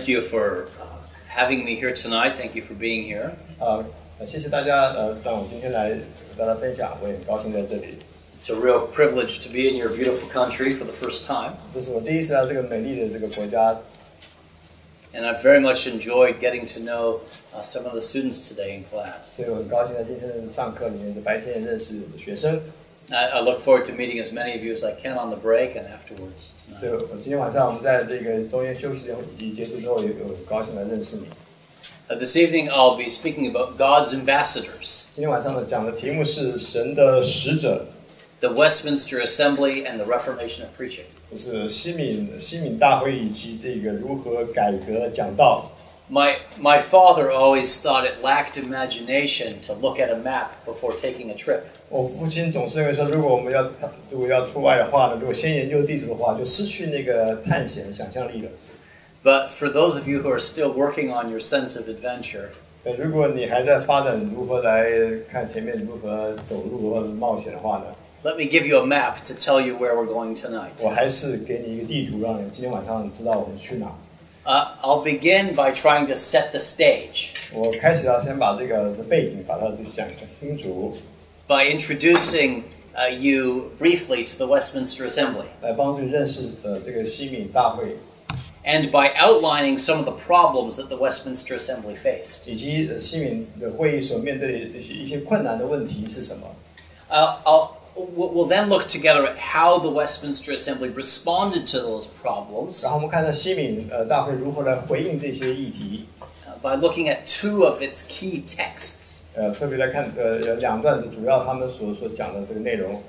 Thank you for uh, having me here tonight. Thank you for being here. 啊，呃谢谢大家呃，让我今天来和大家分享，我也很高兴在这里。 It's a real privilege to be in your beautiful country for the first time, 这是我第一次来这个美丽的这个国家， and I've very much enjoyed getting to know uh, some of the students today in class. 所以我很高兴在今天的上课里面，就白天认识学生。 I, I look forward to meeting as many of you as I can on the break and afterwards 所以 tonight. 我今天晚上我们在这个中间休息以及结束之后，也有很高兴来认识你。 Uh, this evening, I'll be speaking about God's ambassadors, 今天晚上呢讲的题目是神的使者， the Westminster Assembly, and the Reformation of Preaching. 就是西敏西敏大会以及这个如何改革讲道。 My, my father always thought it lacked imagination to look at a map before taking a trip. 我父亲总是认为说，如果我们要如果要出外的话呢，如果先研究地图的话，就失去那个探险的想象力了。 But for those of you who are still working on your sense of adventure, 对，如果你还在发展如何来看前面如何走路或者冒险的话呢， let me give you a map to tell you where we're going tonight. 我还是给你一个地图，让你今天晚上知道我们去哪。 Uh, I'll begin by trying to set the stage 我开始要先把这个背景把它这想清楚， by introducing uh, you briefly to the Westminster Assembly 来帮助你认识呃这个西敏大会， and by outlining some of the problems that the Westminster Assembly faced. 以及呃西敏的会议所面对的这些一些困难的问题是什么。 Uh, I'll, we'll we'll then look together at how the Westminster Assembly responded to those problems 然后我们看到西敏呃大会如何来回应这些议题。 uh, by looking at two of its key texts. 呃，特别来看，呃，有两段主要他们所所讲的这个内容，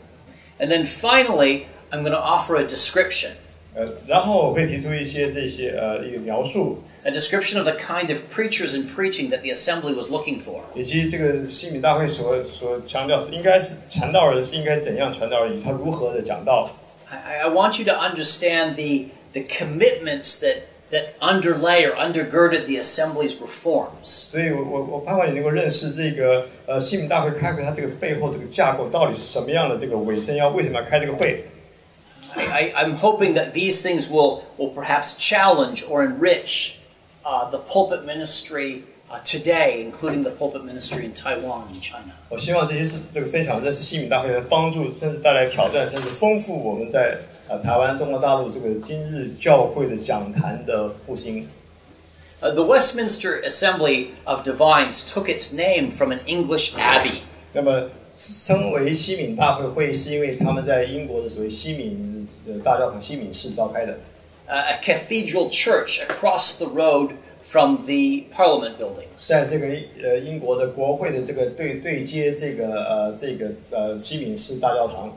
And then finally, I'm going to offer a description 呃，然后我会提出一些这些呃一个描述， a description of the kind of preachers and preaching that the assembly was looking for. 以及这个西敏大会所所强调是应该是传道人是应该怎样传道人，以及他如何的讲道。 I, I want you to understand the, the commitments that, that underlay or undergirded the assembly's reforms. 所以我我我盼望你能够认识这个呃西敏大会开会它这个背后这个架构到底是什么样的这个尾声要为什么要开这个会。I, I, am hoping that these things will, will perhaps challenge or enrich uh, the pulpit ministry uh, today, including the pulpit ministry in Taiwan and China. 呃台湾、中国大陆这个今日教会的讲坛的复兴。Uh, the Westminster Assembly of Divines took its name from an English abbey. 那么称为西敏大会会议，是因为他们在英国的所谓西敏呃大教堂西敏市召开的，uh, a cathedral church across the road from the Parliament buildings. 在这个呃英国的国会的这个对对接这个呃这个呃西敏寺大教堂。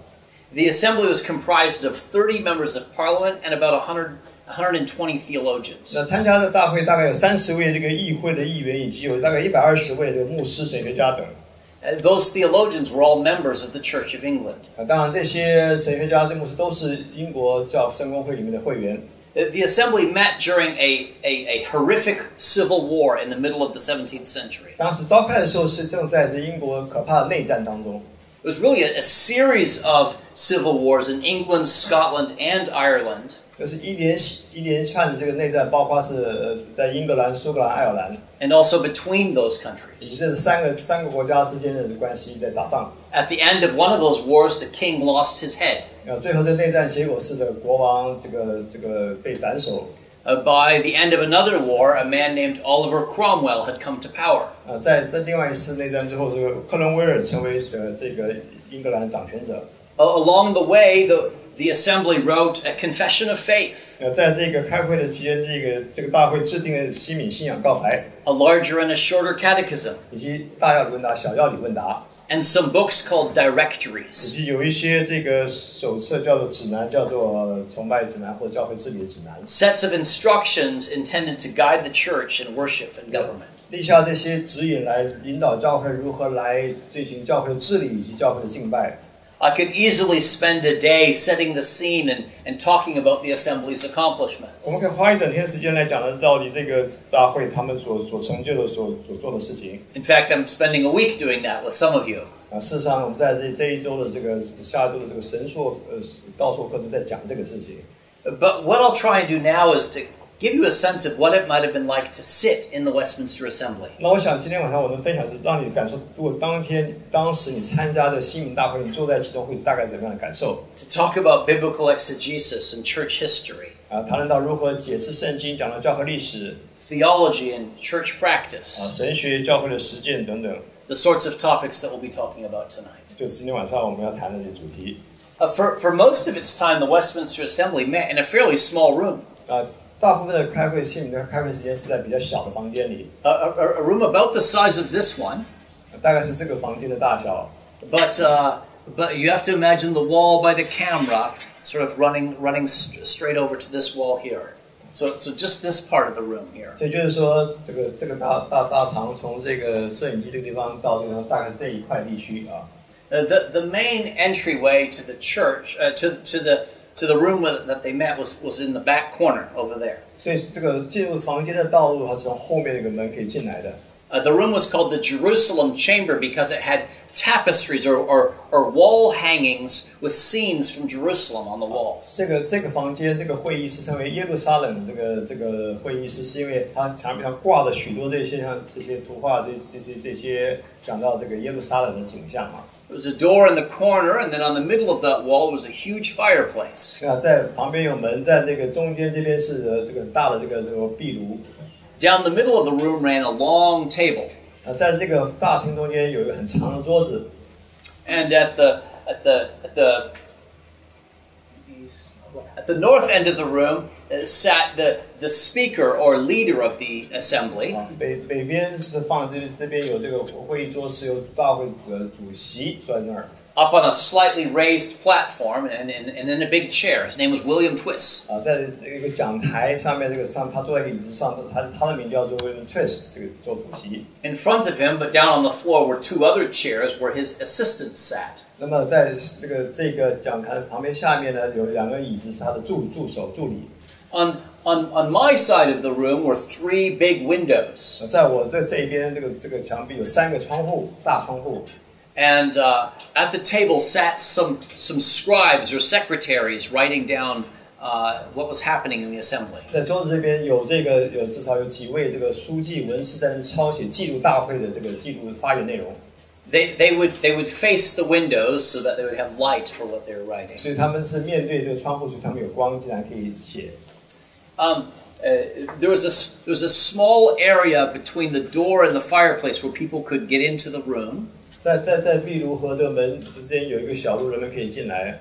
The assembly was comprised of 30 members of Parliament and about 100, 120 theologians. 那参加的大会大概有三十位这个议会的议员，以及有大概一百二十位的牧师、神学家等。 Uh, those theologians were all members of the Church of England. 啊，当然这些神学家、这牧师都是英国教圣公会里面的会员。 Uh, The assembly met during a, a, a horrific civil war in the middle of the 17th century. 当时召开的时候是正在这英国可怕的内战当中。 It was really a, a series of civil wars in England, Scotland, and Ireland. 这是一连一连串的这个内战，包括是呃在英格兰、苏格兰、爱尔兰， and also between those 以及 countries. 这是三个三个国家之间的关系在打仗。 At the end of one of those wars, the king lost his head. 啊，最后的内战结果是的，国王这个这个被斩首。 Uh, by the end of another war, a man named Oliver Cromwell had come to power. 啊，在在另外一次内战之后，这个克伦威尔成为呃这个英格兰的掌权者。 A- along the way, the, the assembly wrote a confession of faith, 呃，在这个开会的期间，这个这个大会制定了西敏信仰告白， a larger and a shorter catechism, 以及大要理问答、小要理问答， and some books called 以 directories. 及有一些这个手册叫做指南，叫做崇拜指南或教会治理的指南， Sets of instructions intended to guide the church in worship and government. 立下这些指引来引导教会如何来进行教会的治理以及教会的敬拜。 I could easily spend a day setting the scene and, and talking about the assembly's 我们 accomplishments. 可以花一整天时间来讲的到底这个大会他们所所成就的、所所做的事情。 In fact, I'm spending a week doing that with some of you. 啊，事实上，我们在这这一周的这个下周的这个神硕呃道硕课程在讲这个事情。 But what I'll try and do now is to give you a sense of what it might have been like to sit in the Westminster Assembly. 那我想今天晚上我能分享是让你感受，如果当天当时你参加的新民大会，你坐在其中会大概怎么样的感受？ To talk about biblical exegesis and church history, 啊，谈论到如何解释圣经，讲到教会历史 theology and church 啊， practice, 神学、教会的实践等等， the sorts of topics that we'll be talking about tonight. 这是今天晚上我们要谈的这些主题。 Uh, for, for most of its time, the Westminster Assembly met in a fairly small room, 啊， 大部分的开会新民的开会时间是在比较小的房间里， a, a, a room about the size of this one, 大概是这个房间的大小。 but, uh, but you have to imagine the wall by the camera sort of running, running st- straight over to this wall here. So, so just this part of the room here. 所以就是说，这个这个大大大堂从这个摄影机这个地方到这个地方，大概是这一块地区啊。 Uh, the, the main entryway to the church, uh, to, to, the, to the room where, that they met was, was in the back corner over there. 所以这个进入房间的道路的话，是从后面那个门可以进来的。 Uh, the room was called the Jerusalem Chamber because it had tapestries or, or, or wall hangings with scenes from Jerusalem on the walls. 这个这个房间，这个会议室称为耶路撒冷这个这个会议室，是因为它墙壁上挂了许多这些像这些图画，这这些这些讲到这个耶路撒冷的景象啊。 There was a door in the corner, and then on the middle of that wall was a huge fireplace. 那在旁边有门，在那个中间这边是呃这个很大的这个这个壁炉。 Down the middle of the room ran a long table, 啊，在这个大厅中间有一个很长的桌子， and at the at the at the at the north end of the room uh, sat the the speaker or leader of the assembly, 北北边是放这这边有这个会议桌，是由大会的主席坐在那儿 up on a slightly raised platform and, and, and in a big chair. His name was William Twisse. In front of him, but down on the floor, were two other chairs where his assistants sat. 那么在这个这个讲台旁边下面呢，有两个椅子是他的助助手助理。On on, on my side of the room were three big windows. 在我这这一边，这个这个墙壁有三个窗户，大窗户。And uh, at the table sat some, some scribes or secretaries writing down uh, what was happening in the assembly. 在桌子这边有这个有至少有几位这个书记文士在那边抄写记录大会的这个记录发言内容， They, they, would, they would face the windows so that they would have light for what they were writing. 所以他们是面对这个窗户，所以他们有光，竟然可以写。 Um, uh, there was a s- there was a small area between the door and the fireplace where people could get into the room, 在在在壁炉和这个门之间有一个小路，人们可以进来。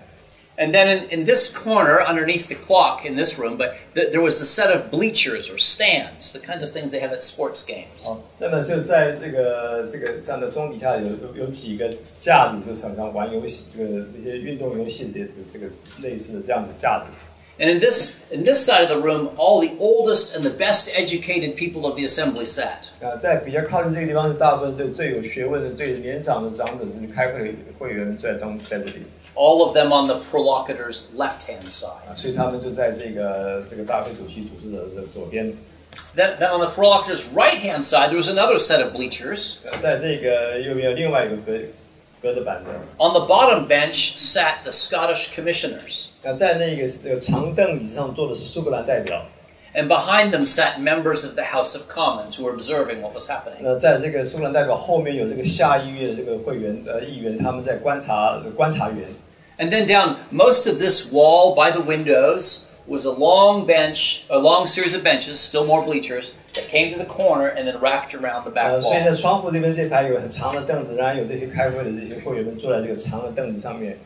and then in, in this corner, underneath the clock in this room, but th- there was a set of bleachers or stands, the kinds of things they have at sports games. 哦，那么就在这个这个上的钟底下有有有几个架子，就是好像玩游戏这个这些运动游戏的这个这个类似的这样的架子。And in this in this side of the room, all the oldest and the best educated people of the assembly sat. 啊，在比较靠近这个地方是大部分最最有学问的、最年长的长者，就是开会的会员在中在这里 All of them on the prolocutor's left-hand side. 啊，所以他们就在这个这个大会主席主持的的左边。 Then, then on the prolocutor's right-hand side, there was another set of bleachers. 呃在这个右边有另外一个 隔隔的板子。 On the bottom bench sat the Scottish commissioners, 那在那个那个长凳椅上坐的是苏格兰代表。 and behind them sat members of the House of Commons who were observing what was happening. 那在这个苏格兰代表后面有这个下议院的这个会员呃议员，他们在观察观察员。 And then down most of this wall by the windows was a long bench, a long series of benches, still more bleachers, that came to the corner and then wrapped around the 呃， back 所以 wall. 在窗户这边这排有很长的凳子，然后有这些开会的这些会员们坐在这个长的凳子上面，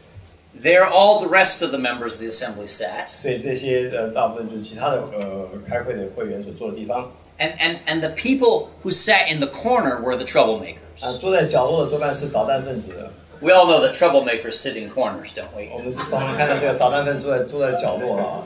There, all the rest of the members of the assembly sat. 所以这些呃大部分就是其他的呃开会的会员所坐的地方。 And, and, and the people who sat in the corner were the 啊， troublemakers. 坐在角落的多半是捣蛋分子。 We all know that troublemakers sit in corners, don't we? 我们是常常看到这个捣蛋分子坐在坐在角落啊。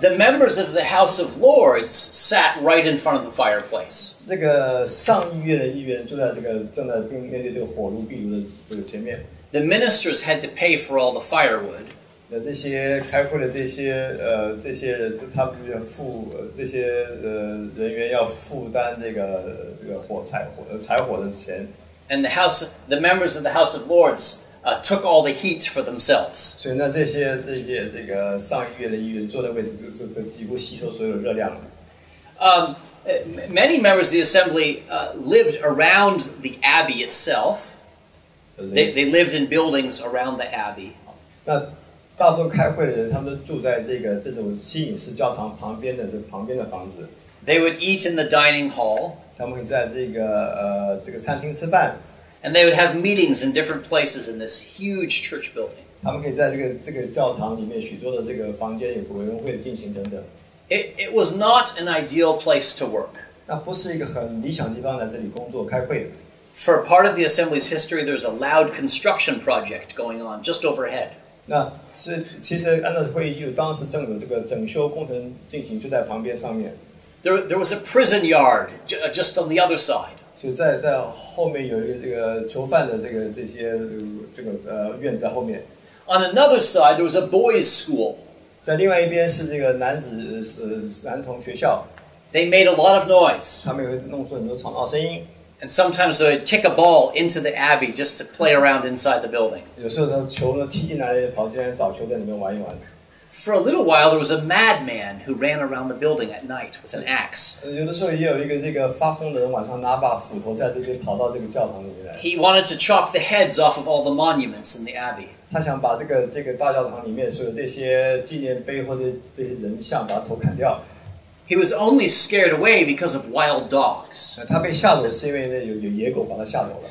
The members of the House of Lords sat right in front of the fireplace. 这个上议院的议员坐在这个正在面面对这个火炉壁炉的这个前面。 The ministers had to pay for all the firewood. 那这些开会的这些呃这些人，这他们要负呃这些呃人员要负担这个这个火柴火呃柴火的钱。 And the House, the members of the House of Lords uh, took all the heat for themselves. 所以呢，这些这些这个上议院的议员坐的位置，就就就几乎吸收所有的热量了。Um, many members of the assembly uh, lived around the abbey itself. They, they lived in buildings around the abbey. 那大部分开会的人，他们都住在这个这种西敏寺教堂旁边的这旁边的房子。They would eat in the dining hall. and they would have meetings in different places in this huge church building. 他们可以在这个这个教堂里面许多的这个房间有个委员会进行等等。 It, it was not an ideal place to work. 那不是一个很理想的地方来这里工作开会。 For part of the assembly's history, there's a loud construction project going on just overhead. 那是其实按照会议记录，当时正有这个整修工程进行，就在旁边上面， There, there was a prison yard ju- uh, just on the other side. 所以在在后面有一个这个囚犯的这个这些呃这个呃院在后面，On another side, there was a boys' school. 在另外一边是这个男子呃男童学校，They made a lot of noise, 他们也会弄出很多吵闹声音，and sometimes they kick a ball into the abbey just to play around inside the building. 有时候他球呢踢进来，跑进来找球在里面玩一玩。For a little while, there was a madman who ran around the building at night with an axe. 呃有的时候也有一个这个发疯的人，晚上拿把斧头在这边跑到这个教堂里面来， He wanted to chop the heads off of all the monuments in the abbey. 他想把这个这个大教堂里面所有这些纪念碑或者这些人像，把头砍掉。 He was only scared away because of wild dogs. 呃他被吓走是因为呢有有野狗把他吓走了，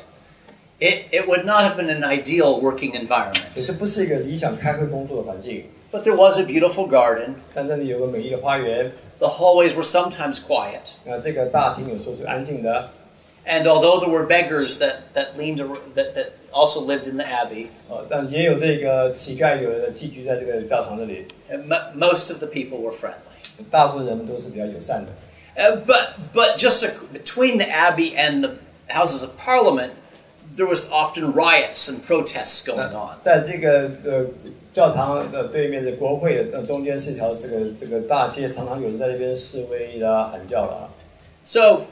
It, it would not have been an ideal working 所以 environment. 这不是一个理想开会工作的环境。 But there was a beautiful garden. 但那里有个美丽的花园， The hallways were sometimes quiet. 那这个大厅有时候是安静的， And although there were beggars that, that leaned ar- that, that also lived in the abbey, 呃，但也有这个乞丐有人寄居在这个教堂这里， uh, mo- most of the people were friendly. 大部分人们都是比较友善的。 Uh, but but just a, between the abbey and the Houses of Parliament, there was often riots and protests going on. 在这个呃 教堂的对面的国会的呃中间是条这个这个大街，常常有人在那边示威啦、喊叫啦。 So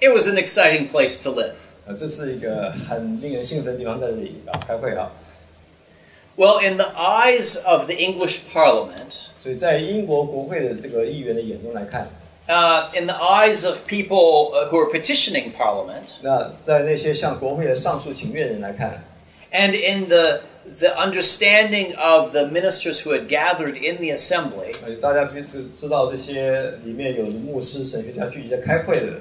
it was an exciting place to live. 呃，这是一个很令人兴奋的地方，在这里啊开会啊。 Well, in the eyes of the English Parliament, 所以在英国国会的这个议员的眼中来看， uh, in the eyes of people uh, who are petitioning Parliament, 那在那些向国会的上诉请愿人来看， and in the the understanding of the ministers who had gathered in the assembly, 而且大家必知知道这些里面有牧师、神学家聚集在开会的，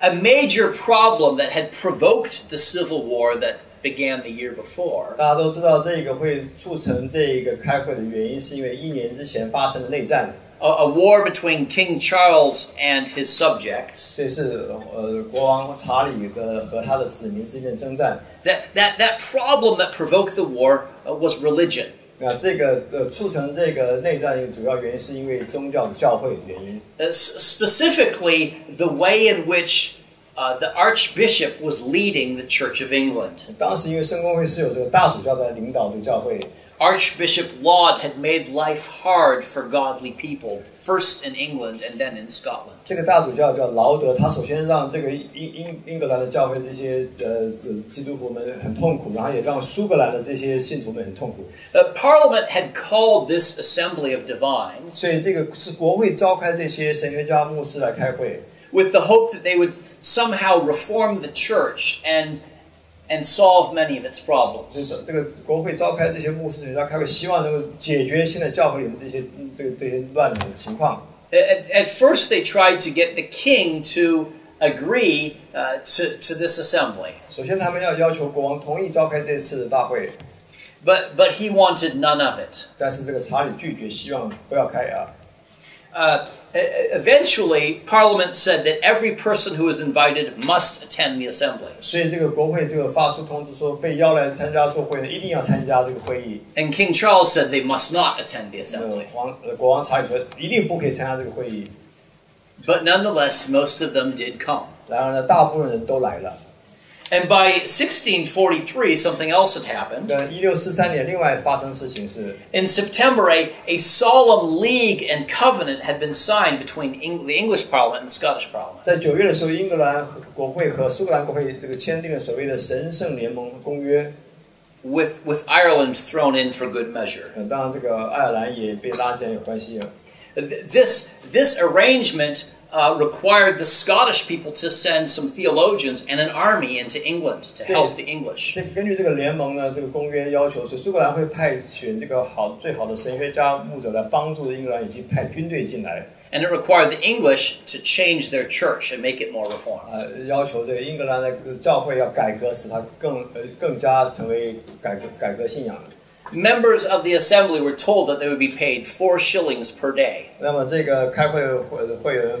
a major problem that had provoked the civil war that began the year before 大家都知道这个会促成这个开会的原因，是因为一年之前发生的内战， a, a war between King Charles and his subjects. 这是呃国王查理的和他的子民之间的征战。 That, that, that problem that provoked the war uh, was religion. 那这个呃促成这个内战的主要原因是因为宗教的教会原因， Uh, s- specifically, the way in which uh, the Archbishop was leading the Church of England. 当时因为圣公会是有这个大主教在领导这个教会， Archbishop Laud had made life hard for godly people, first in England and then in Scotland. 这个大主教叫劳德，他首先让这个英英英格兰的教会这些呃呃基督徒们很痛苦，然后也让苏格兰的这些信徒们很痛苦。 Uh, Parliament had called this assembly of divines 所以这个是国会召开这些神学家、牧师来开会， with the hope that they would somehow reform the church and and solve many of its 这 problems. 个这个国会召开这些牧师神学家开会，希望能够解决现在教会里面这些嗯这个这些乱的情况。 At, at first, they tried to get the king to agree uh, to, to this assembly, 首先，他们要要求国王同意召开这次的大会， but, but he wanted none of it. 但是这个查理拒绝，希望不要开啊。 Uh, e- eventually, Parliament said that every person who was invited must attend the assembly. 所以这个国会这个发出通知说，被邀来参加做会的一定要参加这个会议。 And King Charles said they must not attend the 呃 assembly. 王呃国王查理说，一定不可以参加这个会议。 But nonetheless, most of them did come. 然而呢，大部分人都来了。 And by 1643, something else had happened. 那一六四三年，另外发生事情是， In September, a, a solemn league and covenant had been signed between Eng- the English Parliament and the Scottish Parliament. 在九月的时候，英格兰国会和苏格兰国会这个签订了所谓的神圣联盟公约。 with, with Ireland thrown in for good measure. 呃，当然这个爱尔兰也被拉进来有关系了。 Th- This, this arrangement uh, required the Scottish people to send some theologians and an army into England to help the English. 这根据这个联盟呢，这个公约要求是苏格兰会派遣这个好最好的神学家牧者来帮助英格兰，以及派军队进来。 And it required the English to change their church and make it more reformed. 呃，要求这个英格兰的教会要改革，使它更呃更加成为改革改革信仰的。 Members of the assembly were told that they would be paid four shillings per day. 那么这个开会会会员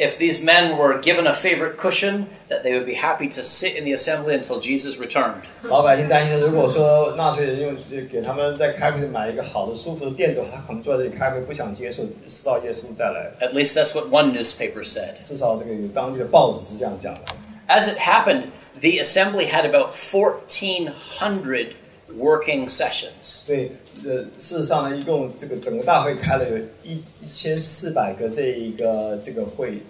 if these men were given a favorite cushion, that they would be happy to sit in the assembly until Jesus returned. 老百姓担心，如果说纳税人用给他们在开会买一个好的舒服的垫子，他可能坐在这里开会不想接受，直到耶稣再来。 At least that's what one newspaper said. 至少这个有当地的报纸是这样讲的。 As it happened, the assembly had about 1,400 working sessions. 所以 呃，事实上呢，一共这个整个大会开了有一一千四百个这一个这个会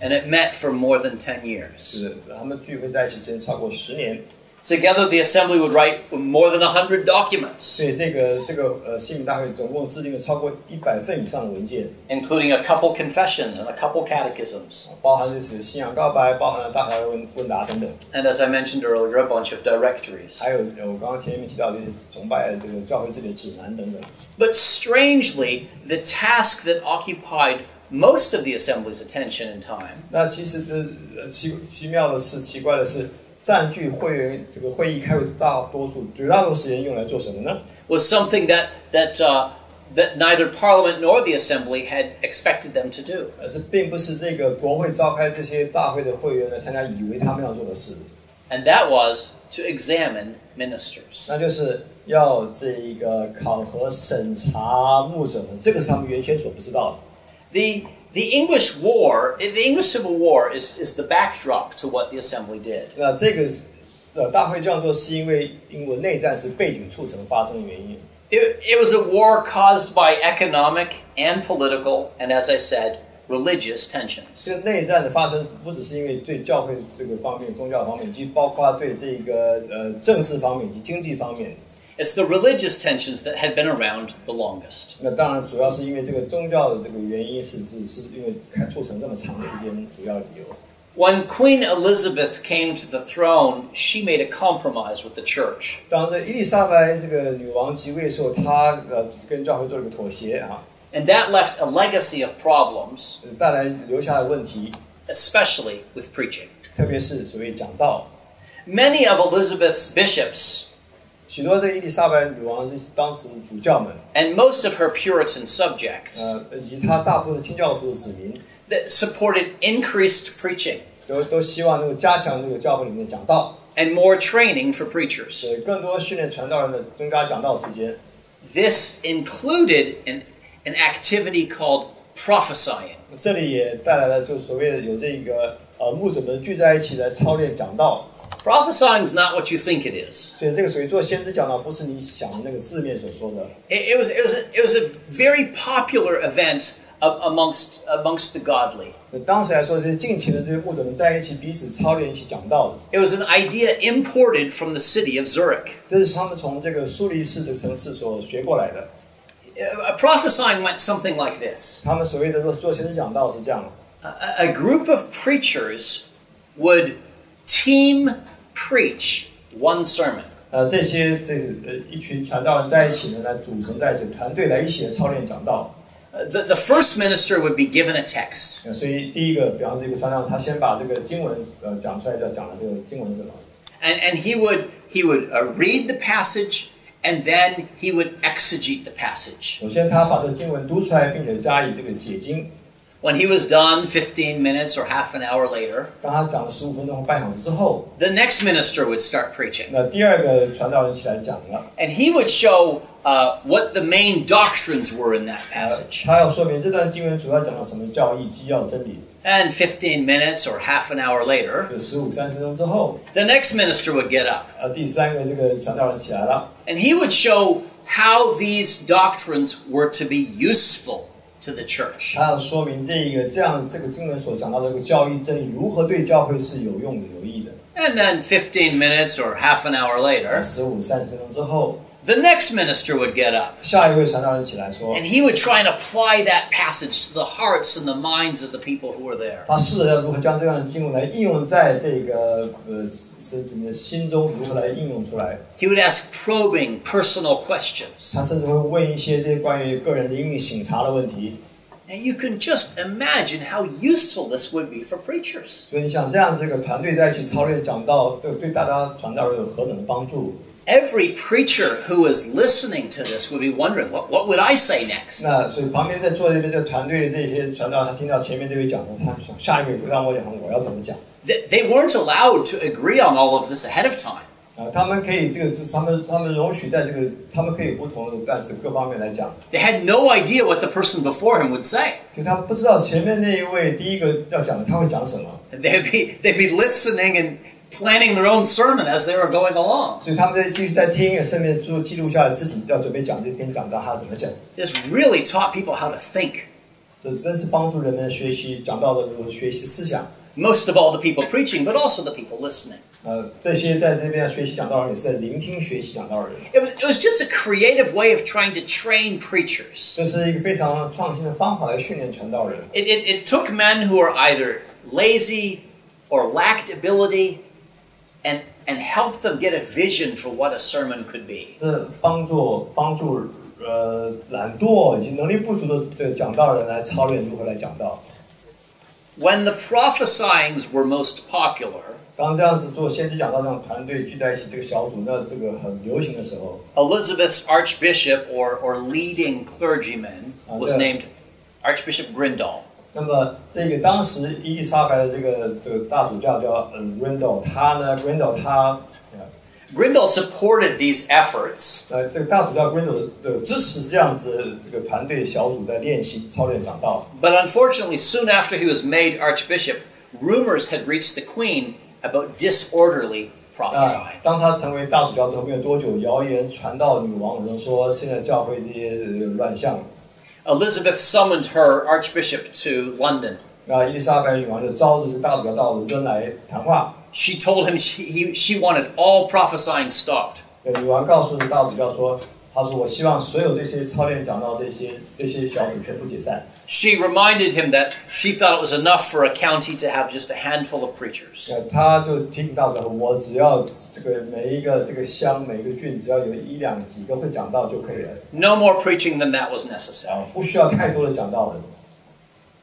，And it met for more than ten years. 是他们聚会在一起时间超过十年。Together, the assembly would write more than 100 documents, 所以这个这个呃新民大会总共制定了超过一百份以上的文件， including a couple confessions and a couple catechisms. 包含就是信仰告白，包含了大台问问答等等， And as I mentioned earlier, a bunch of directories. 还有呃我刚刚前面提到的这些崇拜这个教会治理的指南等等。 But strangely, the task that occupied most of the assembly's attention and time 那其实这呃奇奇妙的是，奇怪的是， 占据会员这个会议开会大多数绝大多数时间用来做什么呢？was something that that uh, that neither Parliament nor the Assembly had expected them to do. 呃，这并不是这个国会召开这些大会的会员来参加，以为他们要做的事，And that was to examine ministers. 那就是要这一个考核审查牧者们，这个是他们原先所不知道的。The the English War, the English Civil War, is is the backdrop to what the Assembly did. 那这个是呃大会这样做，是因为英国内战是背景促成发生的原因。 It, it was a war caused by economic and political, and as I said, religious tensions. 这个内战的发生，不只是因为对教会这个方面、宗教方面，以及包括对这个呃政治方面以及经济方面。 It's the religious tensions that had been around the longest. 那当然，主要是因为这个宗教的这个原因，是是是因为开促成这么长时间主要理由。 When Queen Elizabeth came to the throne, she made a compromise with the church. 当这伊丽莎白这个女王即位的时候，她呃跟教会做了个妥协啊， And that left a legacy of problems, 呃带来留下的问题， especially with preaching. 特别是所谓讲道。 Many of Elizabeth's bishops 许多这伊丽莎白女王这当时的主教们， and most of her Puritan subjects 呃，以及她大部分的清教徒的子民， that supported increased preaching 都都希望能够加强这个教会里面的讲道， and more training for preachers. 呃，更多训练传道人的，增加讲道时间。 This included an, an activity called prophesying. 这里也带来了就所谓的有这个呃牧者们聚在一起来操练讲道， Prophesying is not what you think it is. 所以这个属于做先知讲道，不是你想的那个字面所说的。 It, it was, it, was a, it was a very popular event a- amongst, amongst the godly. 那当时来说，这些近前的这些牧者们在一起彼此操练，一起讲道， It was an idea imported from the city of Zurich. 这是他们从这个苏黎世的城市所学过来的。 Uh, prophesying went something like this 他们所谓的做做先知讲道是这样： a, a group of preachers would team preach one sermon. 呃，这些这呃一群传道人在一起呢，来组成在一起团队来一起来操练讲道。 Uh, The, the first minister would be given a text. 呃所以第一个，比方说一个传道人，他先把这个经文呃讲出来，要讲的这个经文是什么？ And, and he would, he would uh, read the passage and then he would exegete the passage. 首先，他把这个经文读出来，并且加以这个解经。 When he was done 15 minutes or half an hour later, 当他讲了十五分钟、半小时之后， the next minister would start preaching. 那第二个传道人起来讲了， And he would show uh, what the main doctrines were in that 呃 passage. 他要说明这段经文主要讲了什么教义、基要真理。 And 15 minutes or half an hour later, 就十五三十分钟之后， the next minister would get up 啊，第三个这个传道人起来了， and he would show how these doctrines were to be useful to the church. 他要说明这一个这样这个经文所讲到的这个教义真理如何对教会是有用的、有益的。 And then 15 minutes or half an hour later, 十五三十分钟之后， the next minister would get up 下一位传道人起来说 and，he would try and apply that passage to the hearts and the minds of the people who were there. 他试着要如何将这样的经文来应用在这个呃 甚至的心中，如何来应用出来。He would ask probing, personal questions. 他甚至会问一些这些关于个人灵命醒察的问题。And you can just imagine how useful this would be for preachers. 所以你想这样子一个团队在一起操练讲道，这个对大家传道人有何等的帮助？Every preacher who is listening to this would be wondering, what, what would I say next? 那所以旁边在坐这边这个团队的这些传道，他听到前面这位讲的，他就想下一位让我讲，我要怎么讲？ They, they weren't allowed to agree on all of this ahead of time. 啊，他们可以这个是他们他们容许在这个他们可以不同的，但是各方面来讲， They had no idea what the person before him would say. 就他不知道前面那一位第一个要讲的他会讲什么， They'd be, they'd be listening and planning their own sermon as they were going along. 所以他们在继续在听，顺便做记录下来自己要准备讲这篇讲章，他怎么讲。 This really taught people how to think. 这真是帮助人们学习讲道的如何学习思想。 Most of all, the people preaching, but also the people listening. 呃，这些在这边学习讲道的人也是在聆听学习讲道的人， It was, it was just a creative way of trying to train preachers. 这是一个非常创新的方法来训练传道人。 It, it, it took men who were either lazy or lacked ability and, and helped them get a vision for what a sermon could be. 这帮助帮助呃懒惰以及能力不足的这个讲道人来操练如何来讲道。 When the prophesyings were most popular, 当这样子做先知讲道这样团队聚在一起这个小组，那这个很流行的时候， Elizabeth's archbishop or, or leading clergyman was Okay. named Archbishop Grindal. 那么这个当时伊丽莎白的这个这个大主教叫嗯 Grindal 他 Grindal supported these efforts. 呃，这个大主教 Grindal 呃支持这样子这个团队小组在练习操练讲道。But unfortunately, soon after he was made archbishop, rumors had reached the queen about disorderly prophesying. Elizabeth summoned her archbishop to London. 那伊丽莎白女王就招着这个大主教到伦敦来谈话。 She told him she, he, she wanted all prophesying stopped. 对，女王告诉大主教说：“她说我希望所有这些操练讲到这些这些小组全部解散。 She reminded him that she thought it was enough for a county to have just a handful of preachers. 那他就提醒大主教，我只要这个每一个这个乡每一个郡，只要有一两几个会讲道就可以了， No more preaching than that was necessary. 啊，不需要太多的讲道人。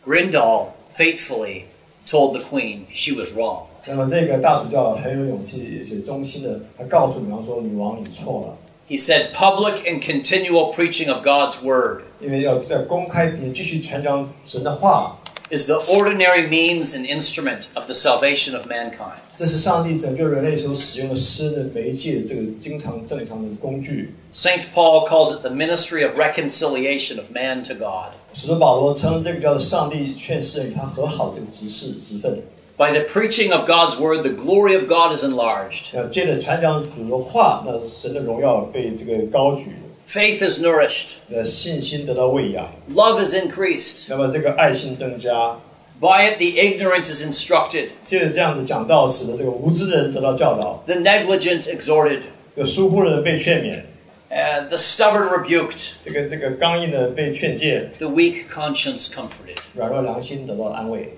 Grindal faithfully told the queen she was wrong. 那么这个大主教很有勇气，而且忠心的，他告诉女王说：女王你错了， He said, Public and continual preaching of God's word 因为要在公开并继续传讲神的话， is the ordinary means and instrument of the salvation of mankind. 这是上帝拯救人类时候使用的诗的媒介，这个经常正常的工具。 St. Paul calls it the ministry of reconciliation of man to God. 使徒保罗称这个叫做上帝劝世人与他和好这个职事职分。 By the preaching of God's word, the glory of God is enlarged. 要借着传讲主的话，那神的荣耀被这个高举， Faith is nourished. 那信心得到喂养， Love is increased. 那么这个爱心增加， By it, the ignorant is instructed, 借着这样子讲道，使得这个无知的人得到教导， the negligent exhorted, 有疏忽的人被劝勉， and the stubborn rebuked, 这个这个刚硬的人被劝诫， the weak conscience comforted. 软弱良心得到安慰。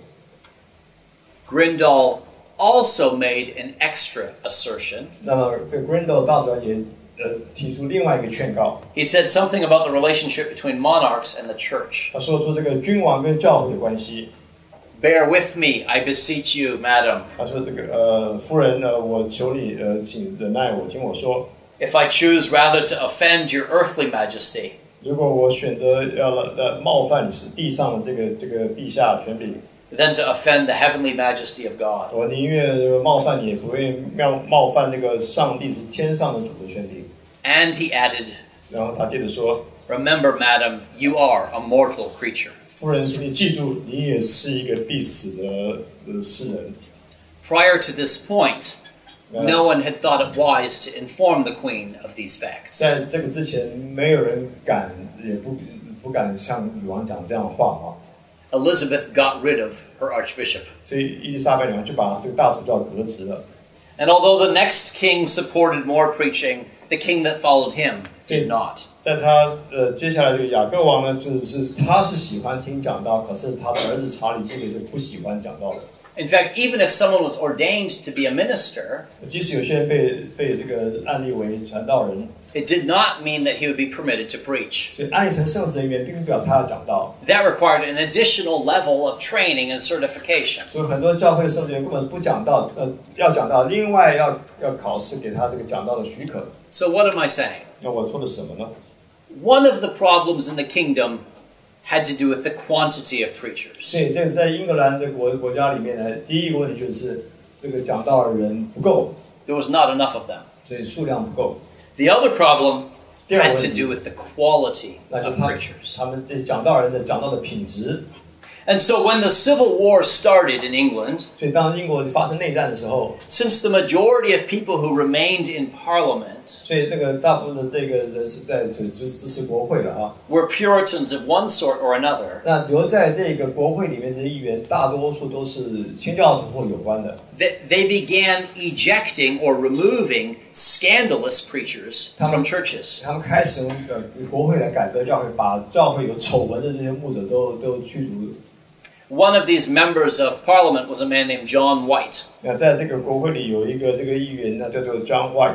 Grindal also made an extra assertion. 那么这个 Grindal 大主教也 呃提出另外一个劝告， He said something about the relationship between monarchs and the church. 他说出这个君王跟教会的关系。 Bear with me, I beseech you, madam. 他说这个呃夫人呢，我求你呃请忍耐我，听我说。 If I choose rather to offend your earthly majesty, 如果我选择要呃冒犯你是地上的这个这个陛下权柄， than to offend the heavenly majesty of God. 我宁愿这个冒犯你，也不会冒冒犯那个上帝是天上的主的权柄。 And he added, 然后他接着说 Remember, madam, you are a mortal creature.：“ 夫人，请你记住，你也是一个必死的呃诗人。 Prior to this point, 呃 no one had thought it wise to inform the queen of these facts. 在这个之前，没有人敢也不不敢向女王讲这样的话啊。 Elizabeth got rid of her archbishop. 所以伊丽莎白女王就把这个大主教革职了。 And although the next king supported more preaching, the king that followed him did not. 在他呃接下来这个雅各王呢，就是他是喜欢听讲道，可是他的儿子查理基本是不喜欢讲道的。 In fact, even if someone was ordained to be a minister, 即使有些人被被这个案例为传道人， it did not mean that he would be permitted to preach. 所以安利成圣职人员并不表示他要讲道。 That required an additional level of training and certification. 所以很多教会圣职员根本不讲道，呃，要讲道，另外要要考试给他这个讲道的许可。 So, what am I saying? 那我说的什么呢？ One of the problems in the kingdom had to do with the quantity of preachers. 所以这个在英格兰这个国国家里面呢，第一个问题就是这个讲道的人不够， There was not enough of them. 所以数量不够。 The other problem 第二个 had 问 to 题 do with the quality 那就 of 他 preachers. 他们这讲道人的讲道的品质。 And so, when the Civil War started in England, 所以当英国发生内战的时候， since the majority of people who remained in Parliament 所以这个大部分的这个人是在就就支持国会的啊。 were Puritans of one sort or another, 那留在这个国会里面的议员，大多数都是清教徒或有关的。 they, they began ejecting or removing scandalous preachers from churches. 他们开始用呃国会来改革教会，把教会有丑闻的这些牧者都都驱逐。 One of these members of Parliament was a man named John White. 那在这个国会里有一个这个议员，那叫做 John White。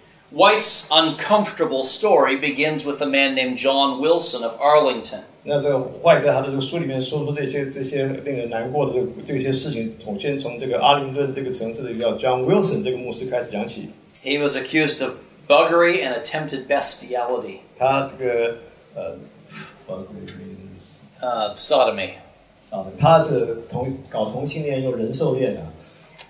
White's uncomfortable story begins with a man named John Wilson of Arlington. 那这个坏在他的这个书里面说出这些这些令人难过的这个这些事情，从先从这个阿灵顿这个城市的叫 John Wilson 这个牧师开始讲起。 He was accused of buggery and attempted bestiality, 他这个呃，呃 means uh, sodomy. 他是同搞同性恋用人兽恋啊。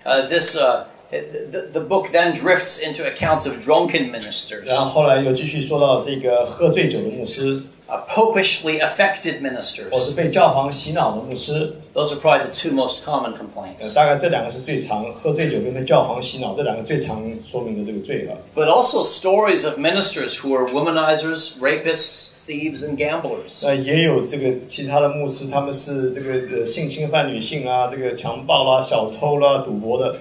Uh, this uh, the, the book then drifts into accounts of drunken ministers, 然后后来又继续说到这个喝醉酒的牧师， uh, popishly affected 或 ministers. 是被教皇洗脑的牧师。 Those are probably the two most common 呃， complaints. 大概这两个是最常喝醉酒跟被教皇洗脑这两个最常说明的这个罪啊。 But also stories of ministers who are womanizers, rapists, thieves, and gamblers. 那也有这个其他的牧师，他们是这个呃性侵犯女性啊，这个强暴啦、小偷啦、赌博的，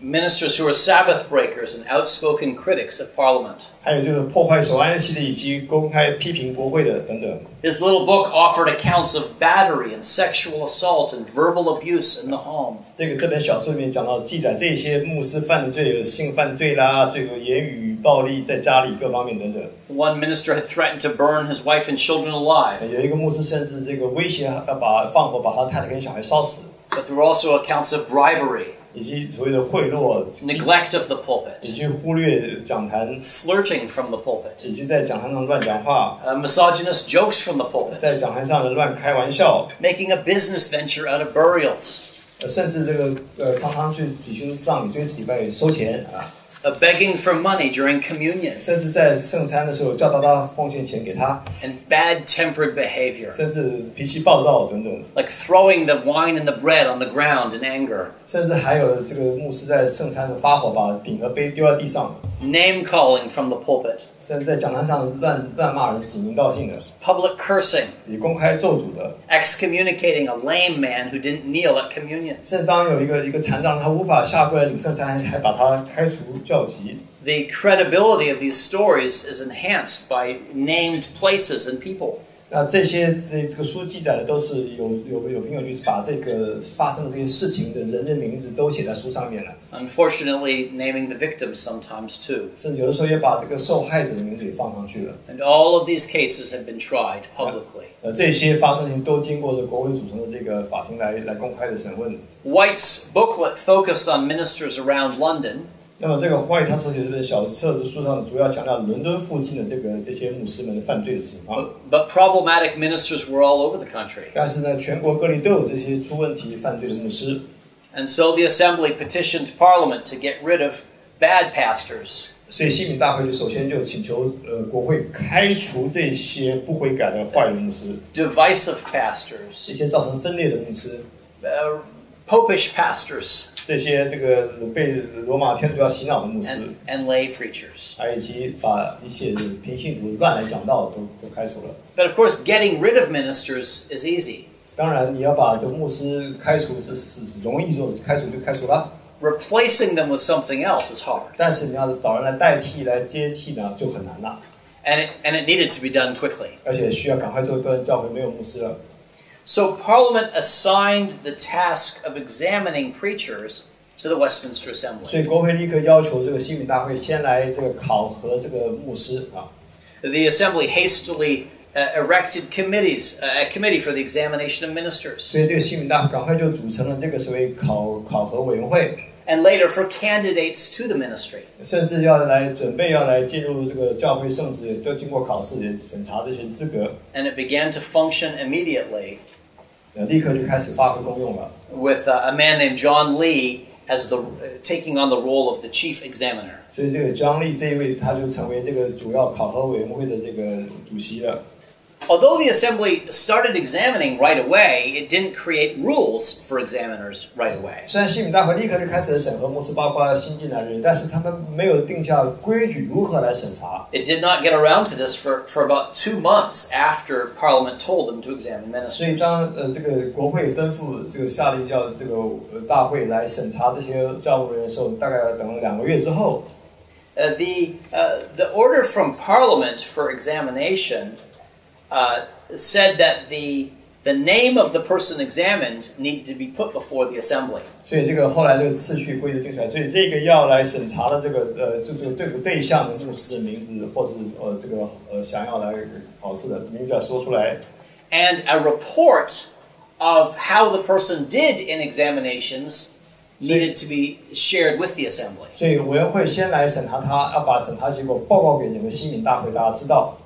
Ministers who are Sabbath breakers and outspoken critics of Parliament. 还有就是破坏守安息的以及公开批评国会的等等。 His little book offered accounts of battery and sexual assault and verbal abuse in the home. 这个这本小说里面讲到记载这些牧师犯的罪有性犯罪啦，这个言语暴力在家里各方面等等。 One minister had threatened to burn his wife and children alive. 有一个牧师甚至这个威胁要把放火把他太太跟小孩烧死， But there were also accounts of bribery, 以及所谓的贿赂， neglect of the pulpit, 以及忽略讲坛， flirting from the pulpit, 以及在讲坛上乱讲话， uh, misogynist jokes from the pulpit, 在讲坛上的乱开玩笑， making a business venture out of burials, 呃甚至这个呃常常去举行葬礼、追思礼拜收钱啊， uh, begging for money during communions, 甚至在圣餐的时候叫大家奉献钱给他， and bad tempered behavior, 甚至脾气暴躁等等， like throwing the wine and the bread on the ground in anger, 甚至还有这个牧师在圣餐上发火，把饼和杯丢在地上， name calling from the pulpit, 甚至在讲坛上乱乱骂人、指名道姓的， public cursing, 也公开咒诅的。 excommunicating a lame man who didn't kneel at communion. 甚至当有一个一个残障，他无法下跪来领圣餐，还把他开除教籍。 The credibility of these stories is enhanced by named places and people. 那这些这这个书记载的都是有有有朋友就是把这个发生的这些事情的人的名字都写在书上面了， Unfortunately, naming the victims sometimes too. 甚至有的时候也把这个受害者的名字也放上去了。 And all of these cases have been tried publicly. 呃，这些发生情都经过这国会组成的这个法庭来来公开的审问。 White's booklet focused on ministers around London, 那么这个坏他所写的这本小册子书上主要强调伦敦附近的这个这些牧师们的犯罪的情况，but, problematic ministers were all over the country. 但是呢，全国各地都有这些出问题犯罪的牧师，And so the assembly petitioned Parliament to get rid of bad pastors. 所以西敏大会就首先就请求呃国会开除这些不悔改的坏的牧师，divisive pastors, 这些造成分裂的牧师，uh, popish pastors, 这些这个被罗马天主教洗脑的牧师，and, and lay preachers. 还有以及把一些平信徒乱来讲道的都都开除了。But of course, getting rid of ministers is easy. 当然，你要把这牧师开除是是是容易做的，开除就开除了。Replacing them with something else is hard. 但是你要找人来代替、来接替呢，就很难了，And it, and it needed to be done quickly. 而且需要赶快做，不然教会没有牧师了。So Parliament assigned the task of examining preachers to the Westminster 所 Assembly. 以国会立刻要求这个新民大会先来这个考核这个牧师啊， The Assembly hastily uh, erected committees, uh, a committee for the examination of ministers, 所以这个新民大会赶快就组成了这个所谓考考核委员会， and later for candidates to the ministry. 甚至要来准备要来进入这个教会圣职，也都经过考试，也审查这些资格， And it began to function immediately With uh, a man named John Lee as the uh, taking on the role of the chief examiner. 所以这个张力这一位，他就成为这个主要考核委员会的这个主席了。Although the assembly started examining right away, it didn't create rules for examiners right away. 虽然新民大会立刻就开始审核牧师，包括新进来的人，但是他们没有定下规矩如何来审查。 It did not get around to this for, for about two months after Parliament told them to examine 所以 ministers. 当呃这个国会吩咐这个下令要这个呃大会来审查这些教务人员的时候，大概等了两个月之后， Uh, the, uh, the order from Parliament for examination uh, said that the the name of the person examined needed to be put before the assembly. And a report of how the person did in examinations needed to be shared with the assembly. 所以委员会先来审查他，要把审查结果报告给整个西敏大会，大家知道。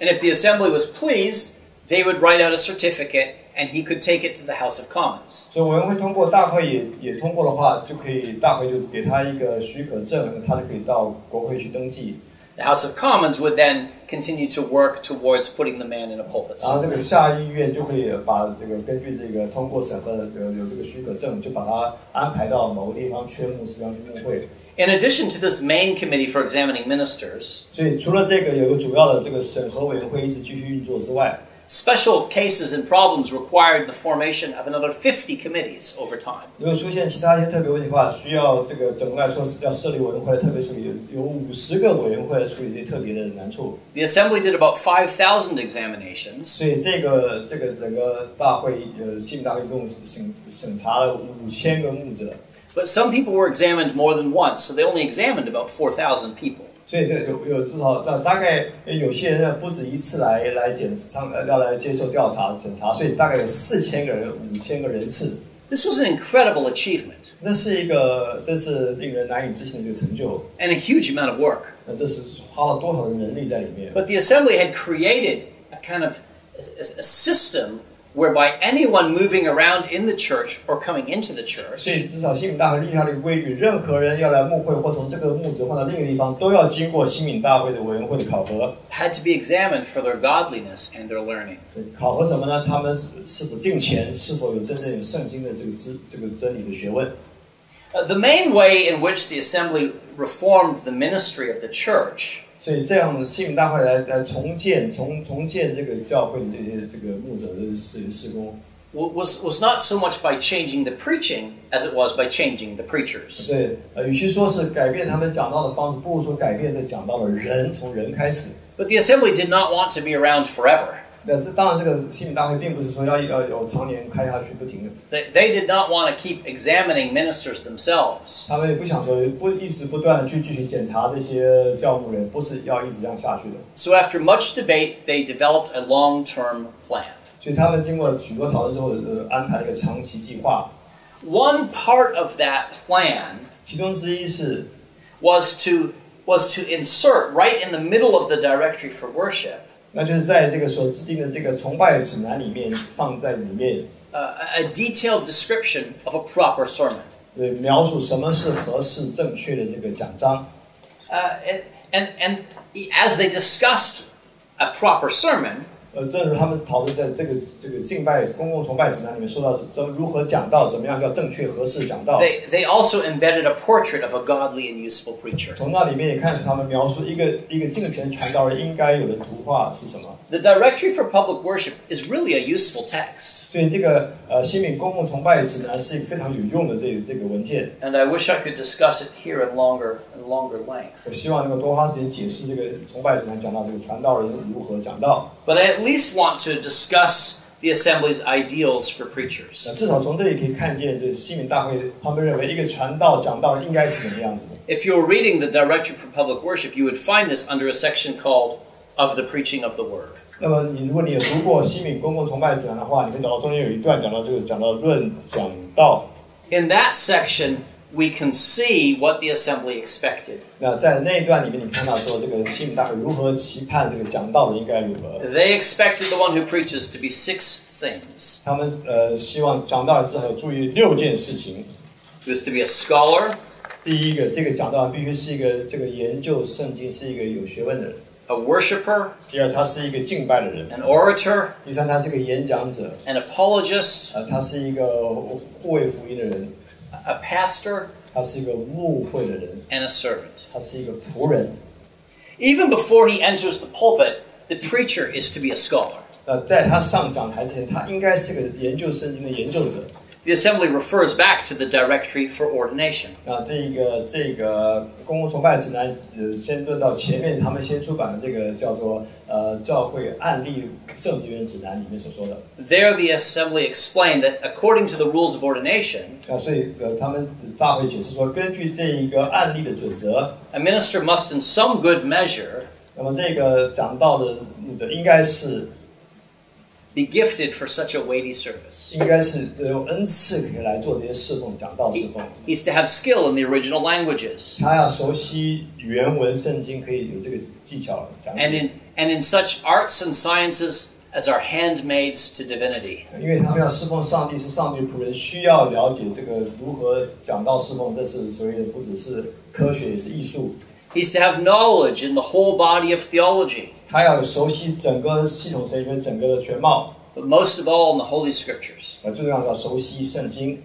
And if the assembly was pleased, they would write out a certificate and he could take it to the House of Commons. 所以委员会通过，大会也也通过的话，就可以大会就给他一个许可证，他就可以到国会去登记。 The House of Commons would then continue to work towards putting the man in a pulpit. 然后这个下议院就会把这个根据这个通过审核的这个有这个许可证，就把他安排到某个地方缺牧师地方去牧会。 In addition to this main committee for examining ministers, 所以除了这个有个主要的这个审核委员会一直继续运作之外， special cases and problems required the formation of another 50 committees over time. 如果出现其他一些特别问题的话，需要这个总的来说是要设立委员会来特别处理，有有五十个委员会来处理这些特别的难处。 The assembly did about 5,000 examinations. 所以这个这个整个大会呃，新民大会一共审审查了五千个牧者， But some people were examined more than once, so they only examined about 4,000 people. 所以这有有至少那大概有些人不止一次来来检查，呃要来接受调查检查，所以大概有四千个人、五千个人次， This was an incredible achievement 那是一个这是令人难以置信的这个成就。 and a huge amount of work. 那这是花了多少的人力在里面？ But the assembly had created a kind of a, a system whereby anyone moving around in the church or coming into the 所 church 以至少新民大会立下了一个规矩，任何人要来牧会或从这个牧者换到另一个地方，都要经过新民大会的委员会的考核。 had to be examined for their godliness and their learning. 所以考核什么呢？他们是是否敬虔，是否有真正有圣经的这个知这个真理的学问。 Uh, the main way in which the assembly reformed the ministry of the church 所以这样新民大会来来重建重重建这个教会的这些这个牧者的事事工，wa- was, was not so much by changing the preaching as it was by changing the preachers. 对呃，与其说是改变他们讲道的方式，不如说改变这讲道的人，从人开始。But the assembly did not want to be around forever. 那这当然，这个西敏大会并不是说要要有常年开下去不停的。They they did not want to keep examining ministers themselves. 他们也不想说不一直不断的去继续检查这些教牧人，不是要一直这样下去的。So after much debate, they developed a long-term plan。所以他们经过许多讨论之后，呃，安排了一个长期计划。One part of that plan 其中之一是 was to was to insert right in the middle of the directory for worship. 那就是在这个所制定的这个崇拜指南里面放在里面，uh, a a detailed description of a proper sermon. 对，描述什么是合适正确的这个讲章。Uh, and, and and as they discussed a proper sermon, 呃，正如他们讨论在这个这个敬拜公共崇拜指南里面说到，怎么如何讲道，怎么样叫正确合适讲道。they they also embedded a portrait of a godly and useful preacher. 从那里面也看出他们描述一个一个敬虔传道人应该有的图画是什么。The directory for public worship is really a useful text, 所以这个呃新民公共崇拜指南是一个非常有用的这个这个文件。 and I wish I could discuss it here in longer in longer length. 我希望能够多花时间解释这个崇拜指南，讲到这个传道人如何讲道。 But I at least want to discuss the assembly's ideals for preachers. 那至少从这里可以看见，这新民大会他们认为一个传道讲道应该是怎么样子的。 If you were reading the directory for public worship, you would find this under a section called "Of the Preaching of the Word." 那么你如果你有读过新民公共崇拜指南的话，你会找到中间有一段讲到这个，讲到论讲道。 In that section, we can see what the assembly expected. 那在那一段里面，你看到说这个新民大会如何期盼这个讲道的应该如何。 They expected the one who preaches to be six things: 他们呃希望讲道人至少有注意六件事情。 he was to be a scholar, 第一个，这个讲道人必须是一个这个研究圣经是一个有学问的人； a worshiper, 第二，他是一个敬拜的人； an orator, 第三，他是个演讲者； an apologist, 呃，他是一个护卫福音的人； a pastor, 他是一个牧会的人； and a servant. 他是一个仆人。 Even before he enters the pulpit, the preacher is to be a scholar. 呃，在他上讲台之前，他应该是个研究圣经的研究者。 The assembly refers back to the directory for ordination. 那这个这个公共崇拜指南，呃，先论到前面他们先出版的这个叫做呃教会案例圣职员指南里面所说的。 There, the assembly explained that according to the rules of ordination, 啊，所以呃，他们大会解释说，根据这一个案例的准则， a minister must, in some good measure, 那么这个讲道的牧者应该是 be gifted for such a weighty service. 应该是有恩赐可以来做这些侍奉，讲道侍奉。 He's to have skill in the original languages, 他要熟悉原文圣经，可以有这个技巧讲 and 解。 in and in such arts and sciences as are handmaids to divinity. 因为他们要侍奉上帝，是上帝的仆人，需要了解这个如何讲道侍奉，这是所谓的不只是科学，也是艺术。 He's to have knowledge in the whole body of theology, 他要有熟悉整个系统神学整个的全貌， but most of all in the Holy Scriptures. 呃，最重要的要熟悉圣经。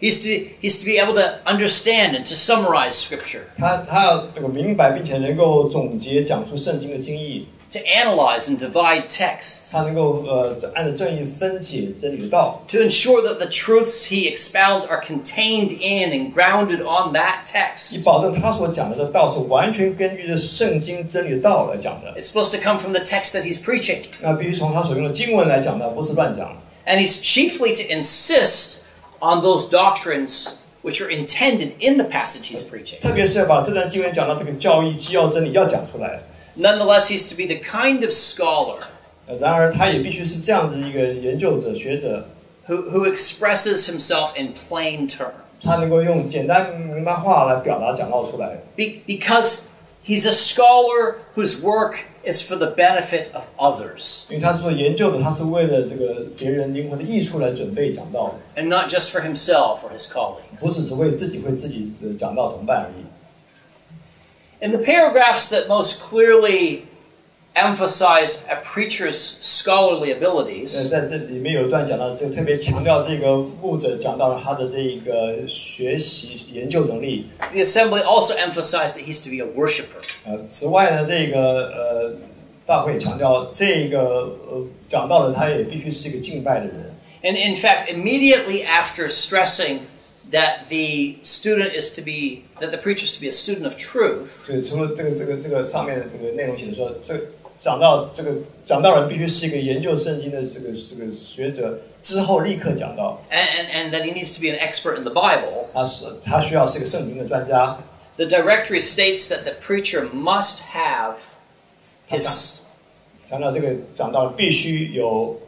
He's to be, he's to be able to understand and to summarize Scripture, 他他要这个明白，并且能够总结讲出圣经的经义， to analyze and divide texts, 他能够呃按照正义分解真理的道， to ensure that the truths he expounds are contained in and grounded on that 以 text. 保证他所讲的这道是完全根据着圣经真理的道来讲的。 It's supposed to come from the text that he's preaching. 那必须从他所用的经文来讲的，不是乱讲。 And he's chiefly to insist on those doctrines which are intended in the passage he's preaching. 特别是要把这段经文讲到这个教义、基要真理要讲出来。 Nonetheless, he's to be the kind of scholar 呃，然而他也必须是这样子一个研究者、学者， who, who expresses himself in plain terms. 他能够用简单明白话来表达讲道出来。 Be, because he's a scholar whose work is for the benefit of others 因为他是做研究的，他是为了这个别人灵魂的益处来准备讲道， and not just for himself or his 不 colleagues. 只是为自己为自己的讲道同伴而已。 In the paragraphs that most clearly emphasize a preacher's scholarly 呃， abilities, 在这里面有一段讲到，就特别强调这个牧者讲到了他的这一个学习研究能力。 the assembly also emphasized that he's to be a worshiper. 呃，此外呢，这个呃大会也强调，这个呃讲到的他也必须是一个敬拜的人。 And in fact, immediately after stressing that the student is to be, that the preacher is to be a student of truth, 所以除了这个这个这个上面的这个内容写的说，这个 讲到这个讲道人必须是一个研究圣经的这个这个学者，之后立刻讲到 and, and, and that he needs to be an expert in the Bible, 他是他需要是一个圣经的专家。 the directory states that the preacher must have his, 讲到这个讲到必须有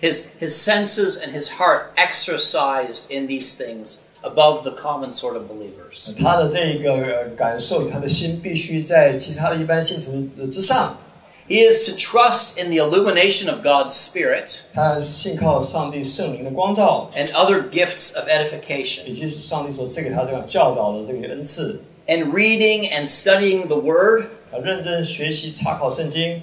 his, his senses and his heart exercised in these things above the common sort of believers. 他的这个呃感受，他的心必须在其他的一般信徒的之上。 He is to trust in the illumination of God's Spirit 他信靠上帝圣灵的光照， and other gifts of edification, 以及上帝所赐给他这样教导的这个恩赐。 and reading and studying the Word, 要认真学习查考圣经，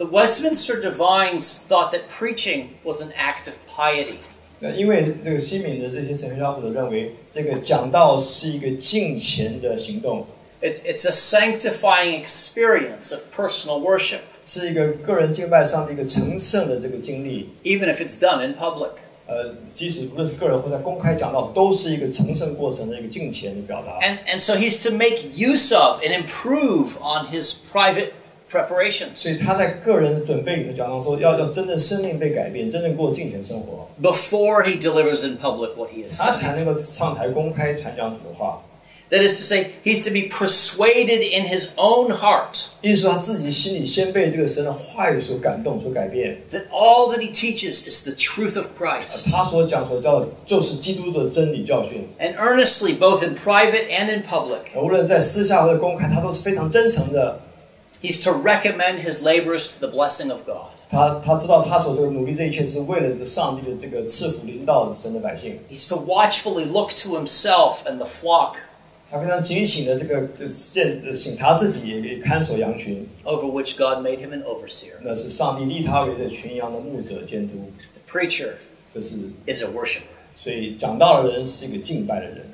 the Westminster divines thought that preaching was an act of piety. 那因为这个新敏的这些神学家或者认为，这个讲道是一个敬虔的行动， It's, it's a sanctifying experience of personal worship, 是一个个人敬拜上帝一个成圣的这个经历。 even if it's done in public. 呃，即使不论是个人或者公开讲道，都是一个成圣过程的一个敬虔的表达。 And, and so he's to make use of and improve on his private 所以 preparations 他在个人的准备里头讲到说，要要真正生命被改变，真正过敬虔生活， before he delivers in public what he has 他 studied. 才能够上台公开传讲主的话。 That is to say, he's to be persuaded in his own heart 意思说他自己心里先被这个神的话语所感动、所改变， that all that he teaches is the truth of 呃 Christ. 他所讲所教的就是基督的真理教训。 And earnestly, both in private and in public, 无论在私下或者公开，他都是非常真诚的。 he's to recommend his labors to the blessing of God. 他他知道他所这个努力这一切是为了这上帝的这个赐福领导神的百姓。 He's to watchfully look to himself and the flock 他非常警醒的这个呃见呃省察自己，也也看守羊群。 over which God made him an overseer. 那是上帝立他为这群羊的牧者监督。 The preacher 这是 is a worshiper. 所以讲道的人是一个敬拜的人。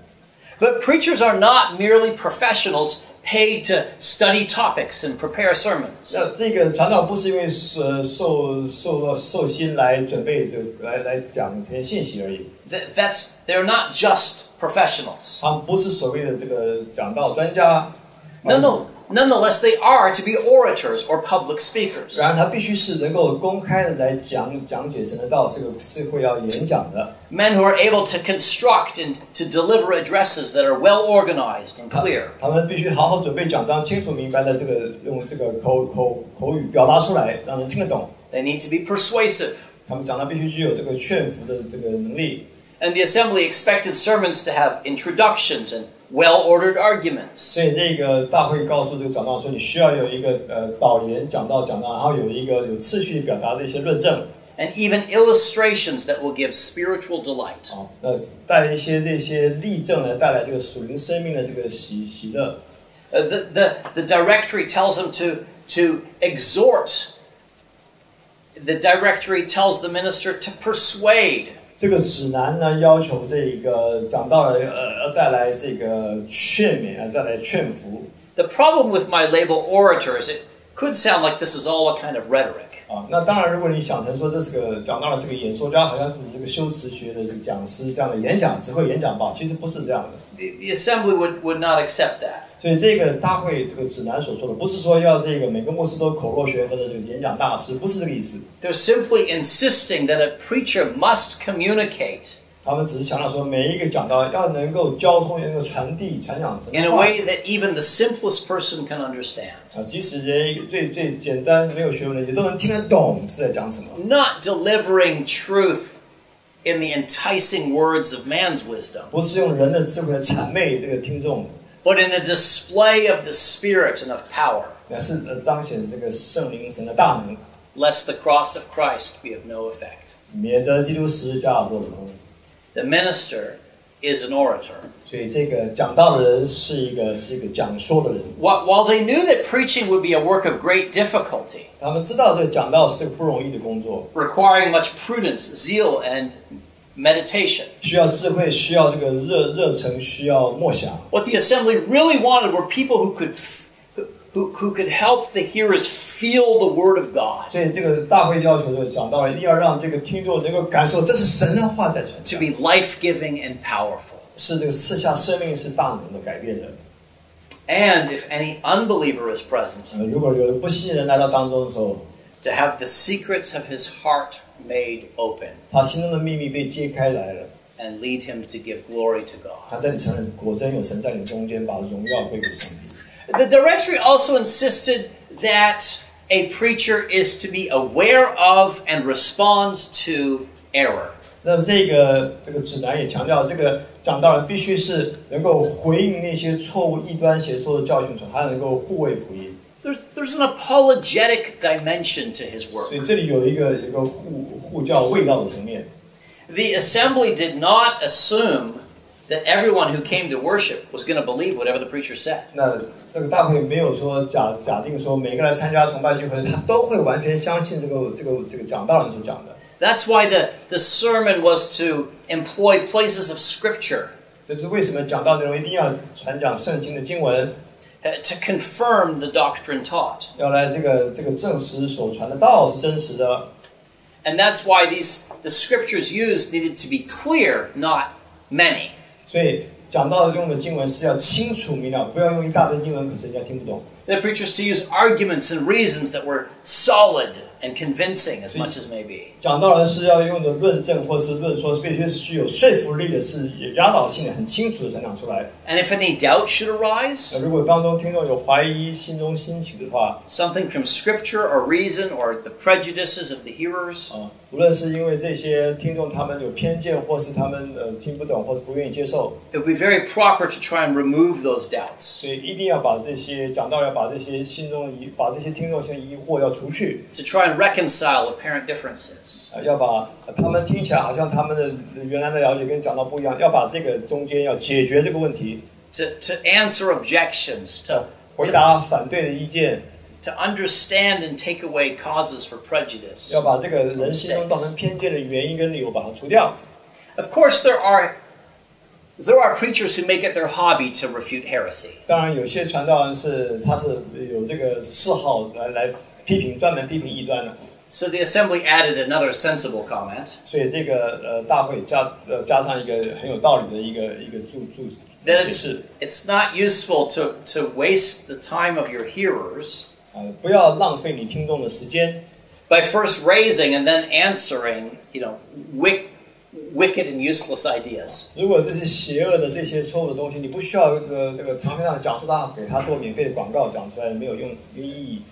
But preachers are not merely professionals paid to study topics and prepare sermons. 那这个传道不是因为呃受受到受薪来准备这个来来讲一篇信息而已， Th- That's they're not just professionals. 他们不是所谓的这个讲道专家。 No, no. Nonetheless, they are to be orators or public speakers. 然而他必须是能够公开的来讲讲解神的道，是个是会要演讲的。 Men who are able to construct and to deliver addresses that are well organized and 他 clear. 他们必须好好准备讲章，清楚明白的这个用这个口口口语表达出来，让人听得懂。 They need to be persuasive. 他们讲的必须具有这个劝服的这个能力。 And the assembly expected sermons to have introductions and well ordered arguments. 所以这个大会告诉这个讲道说，你需要有一个呃导言讲道讲道，然后有一个有次序表达的一些论证 And even illustrations that will give spiritual delight. 啊，呃带一些这些例证呢，带来这个属灵生命的这个喜喜乐。 Uh, the, the, the directory tells them to, to exhort. The directory tells the minister to persuade. 这个指南呢，要求这个讲道人呃要带来这个劝勉啊，带来劝服 The problem with my label orator is it could sound like this is all a kind of rhetoric. 啊。那当然，如果你想成说这是个讲道人是个演说家，好像是这个修辞学的这个讲师这样的演讲只会演讲吧，其实不是这样的。The, the assembly would, would not accept that. 所以这个大会这个指南所说的，不是说要这个每个牧师都口若悬河的这个演讲大师，不是这个意思。 They're simply insisting that a preacher must communicate 他们只是强调说，每一个讲道要能够交通，能够传递、传讲神 in 的 a 话 way that even the simplest person can understand. 啊，即使连一个最最简单没有学问的，也都能听得懂是在讲什么。 Not delivering truth in the enticing words of man's wisdom, 不是用人的智慧来谄媚这个听众， but in a display of the Spirit and of power, 乃是呃彰显这个圣灵神的大能， lest the cross of Christ be of no effect. 免得基督十字架落了空。 The minister is an orator. 所以这个讲道的人是一个是一个讲说的人。 Wh- While they knew that preaching would be a work of great difficulty, 他们知道这个讲道是个不容易的工作， requiring much prudence, zeal, and meditation, 需要智慧，需要这个热热忱，需要默想。 what the assembly really wanted were people who could f- who, who could help the hearers feel the word of God, 所以这个大会要求这个讲道一定要让这个听众能够感受，这是神的话在传 to 讲， be life-giving and powerful. 是这个赐下生命，是大能的改变人。 And if any unbeliever is present, 呃，如果有不信人来到当中的时候， to have the secrets of his heart made open 他心中的秘密被揭开来了， and lead him to give glory to God. 他在你承认果真有神在你中间，把荣耀归给上帝。 The directory also insisted that a preacher is to be aware of and responds to error. 那么这个这个指南也强调，这个讲道人必须是能够回应那些错误、异端邪说的教训，还能够护卫福音。 There's, there's an apologetic dimension to his 所 work. 以这里有一个有一个护护教味道的层面。 The assembly did not assume that everyone who came to worship was going to believe whatever the preacher said. 那这个大会没有说假假定说每个来参加崇拜聚会，他都会完全相信这个这个这个讲道人所讲的。 That's why the, the sermon was to employ places of scripture 这是为什么讲道内容一定要传讲圣经的经文， uh, to confirm the doctrine taught. 要来这个这个证实所传的道是真实的。 And that's why these the scriptures used needed to be clear, not many. 所以讲道用的经文是要清楚明了，不要用一大堆经文，可是人家听不懂。 The preachers to use arguments and reasons that were solid and convincing as much as may be. 讲道人是要用的论证或是论说，必须是具有说服力的，是有压倒性的、很清楚的传讲出来。 And if any doubt should arise, 那如果当中听众有怀疑、心中兴起的话， something from scripture or reason or the prejudices of the hearers, 啊， Uh, 无论是因为这些听众他们有偏见，或是他们呃听不懂，或者不愿意接受，it would be very proper to try and remove those doubts. 所以一定要把这些讲到，要把这些心中疑，把这些听众心中疑惑要除去，To try and reconcile apparent differences. 啊，要把呃他们听起来好像他们的原来的了解跟讲到不一样，要把这个中间要解决这个问题，To, to answer objections, to, 回答反对的意见，to understand and take away causes for prejudice. 要把这个人心中造成偏见的原因跟理由把它除掉。 Of course, there are there are preachers who make it their hobby to refute heresy. 当然，有些传道人是他是有这个嗜好来来批评，专门批评异端的。 So the assembly added another sensible comment 所以这个呃大会加呃加上一个很有道理的一个一个注注 that 解 it's 释 it's not useful to to waste the time of your hearers 啊、不要浪费你听众的时间 by first raising and then answering, you know, wick, wicked and useless ideas. 如果这些邪恶的这些错误的东西，你不需要这个这个长篇上讲述它，给他做免费的广告讲出来没有用没有意义。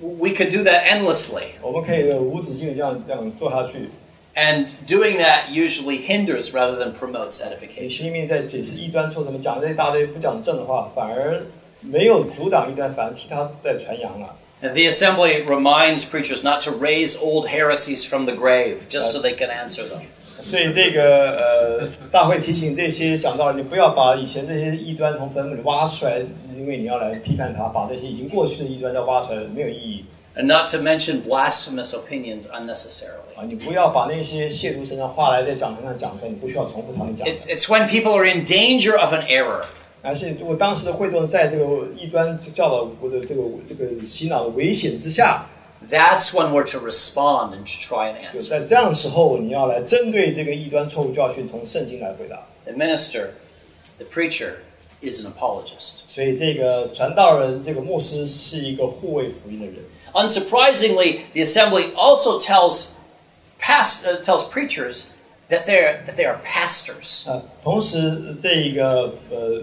We could do that endlessly, 我们可以无止境的这样这样做下去。 and doing that usually hinders rather than promotes 你 edification. 拼命在解释异端错什么，讲这一大堆不讲正的话，反而 没有阻挡异端，反而替他在传扬了。 And the assembly reminds preachers not to raise old heresies from the grave just so they can answer them. 所以这个呃，大会提醒这些讲道人，你不要把以前这些异端从坟墓里挖出来，因为你要来批判他，把这些已经过去的异端再挖出来，没有意义 And not to mention blasphemous opinions unnecessarily. 啊！你不要把那些亵渎神的话来在讲台上讲出来，你不需要重复他们讲。 It's, it's when people are in danger of an error 但是如果当时的会众在这个异端教导或者这个这个洗脑的危险之下， that's when we're to respond and to try and 就 answer. 在这样的时候，你要来针对这个异端错误教训，从圣经来回答。 The minister, the preacher, is an apologist. 所以这个传道人，这个牧师是一个护卫福音的人。 Unsurprisingly, the assembly also tells past, uh, tells preachers that they're that they are pastors. 啊，同时这一个呃，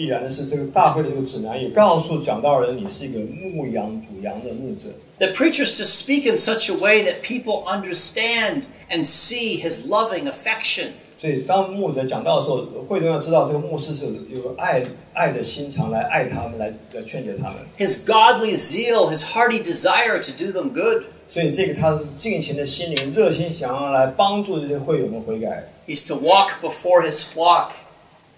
必然的是这个大会的这个指南也告诉讲道人，你是一个牧羊主羊的牧者。The preachers to speak in such a way that people understand and see his loving affection. 所以当牧者讲道的时候，会众要知道这个牧师是有有爱爱的心肠来爱他们，来来劝解他们。his godly zeal, his hearty desire to do them good. 所以这个他是尽情的心灵，热心想要来帮助这些会友们悔改。He's to walk before his flock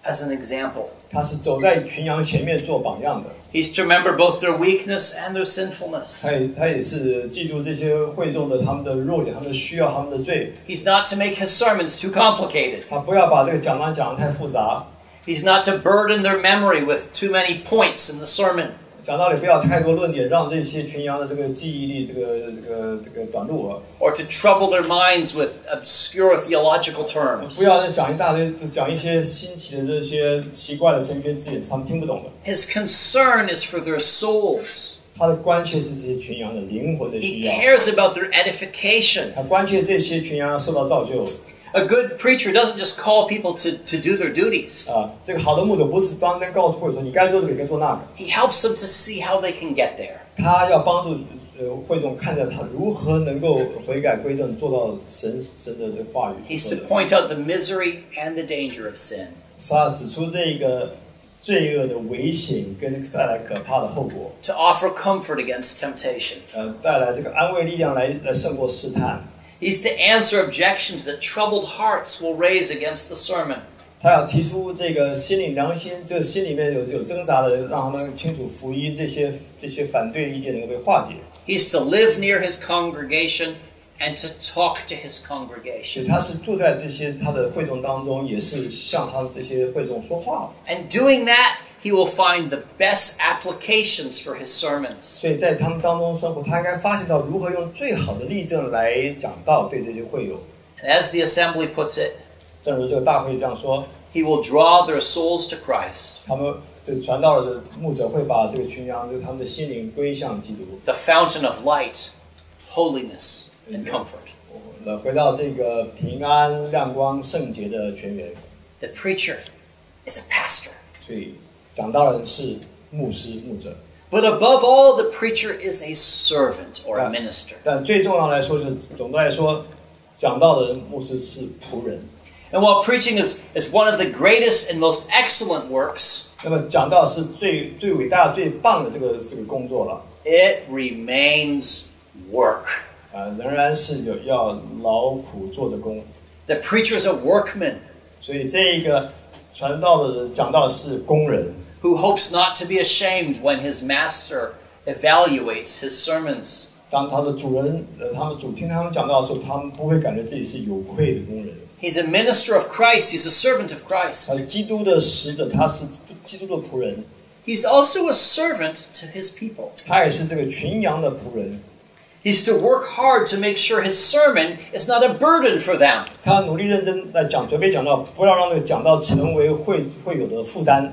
as an example. 他是走在群羊前面做榜样的， He's to remember both their weakness and their sinfulness. 他也他也是记住这些会众的他们的弱点，他们的需要，他们的罪。 He's not to make his sermons too complicated. 他不要把这个讲章讲得太复杂， He's not to burden their memory with too many points in the sermon. 讲道理不要太多论点，让这些群羊的这个记忆力这个这个这个短路啊，or to trouble their minds with obscure theological terms. 不要再讲一大堆，就讲一些新奇的这些奇怪的神学字眼，他们听不懂的。His concern is for their souls. 他的关切是这些群羊的灵魂的需要，cares about their edification. 他关切这些群羊要受到造就 A good preacher doesn't just call people to, to do their duties. 啊。这个好的牧者不是单单告诉会友说你该做这个该做那个， He helps them to see how they can get there. 他要帮助呃会众看见他如何能够悔改归正，做到神神的这个话语。 He's to point out the misery and the danger of sin. 他要指出这个罪恶的危险跟带来可怕的后果， to offer comfort against temptation. 呃，带来这个安慰力量来来胜过试探。 He's to answer objections that troubled hearts will raise against the sermon. 他要提出这个心理良心，这个心里面有有挣扎的，让他们清楚福音这些这些反对意见能够被化解。 He's to live near his congregation and to talk to his 所 congregation. 以他是住在这些他的会众当中，也是向他们这些会众说话。 And doing that, he will find the best applications for his sermons. 所以在他们当中生活，他应该发现到如何用最好的例证来讲道，对这些会友。 And as the assembly puts it, 正如这个大会这样说， he will draw their souls to Christ, 他们这个传道的牧者会把这个群羊，就是他们的心灵归向基督。 the fountain of light, holiness, and comfort. 呃，回到这个平安、亮光、圣洁的泉源。 The preacher is a pastor. 所以 讲道人是牧师、牧者， But above all, the preacher is a servant or a Yeah. minister. 但最重要来说，就是总的来说，讲道的人牧师是仆人。 And while preaching is, is one of the greatest and most excellent works, 那么讲道是最最伟大、最棒的这个这个工作了。 it remains work. 啊，仍然是有要劳苦做的工。 The preacher is a workman 所以这一个传道的人讲道是工人， who hopes not to be ashamed when his master evaluates his sermons. 当他的主人呃，他们主听他们讲道的时候，他们不会感觉自己是有愧的工人。 He's a minister of Christ, he's a servant of Christ. 他是基督的使者，他是基督的仆人， He's also a servant to his people. 他也是这个群羊的仆人。 He's to work hard to make sure his sermon is not a burden for them. 他努力认真来讲，准备讲道，不要让那个讲道成为会会有的负担。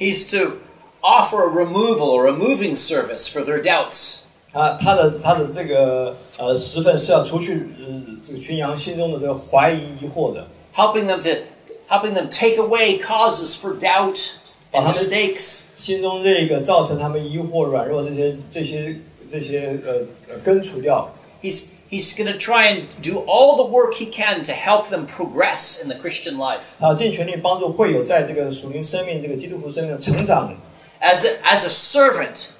He's to offer a removal or removing service for their doubts. 他他的他的这个呃十分是要除去呃这个群羊心中的这个怀疑疑惑的， helping them to helping them take away causes for doubt and Uh-huh. mistakes. 心中这个造成他们疑惑、软弱这些这些这些呃呃根除掉。 He's he's going to try and do all the work he can to help them progress in the Christian life. 啊，尽全力帮助会有在这个属灵生命、这个基督徒生命的成长。 As a, as a servant,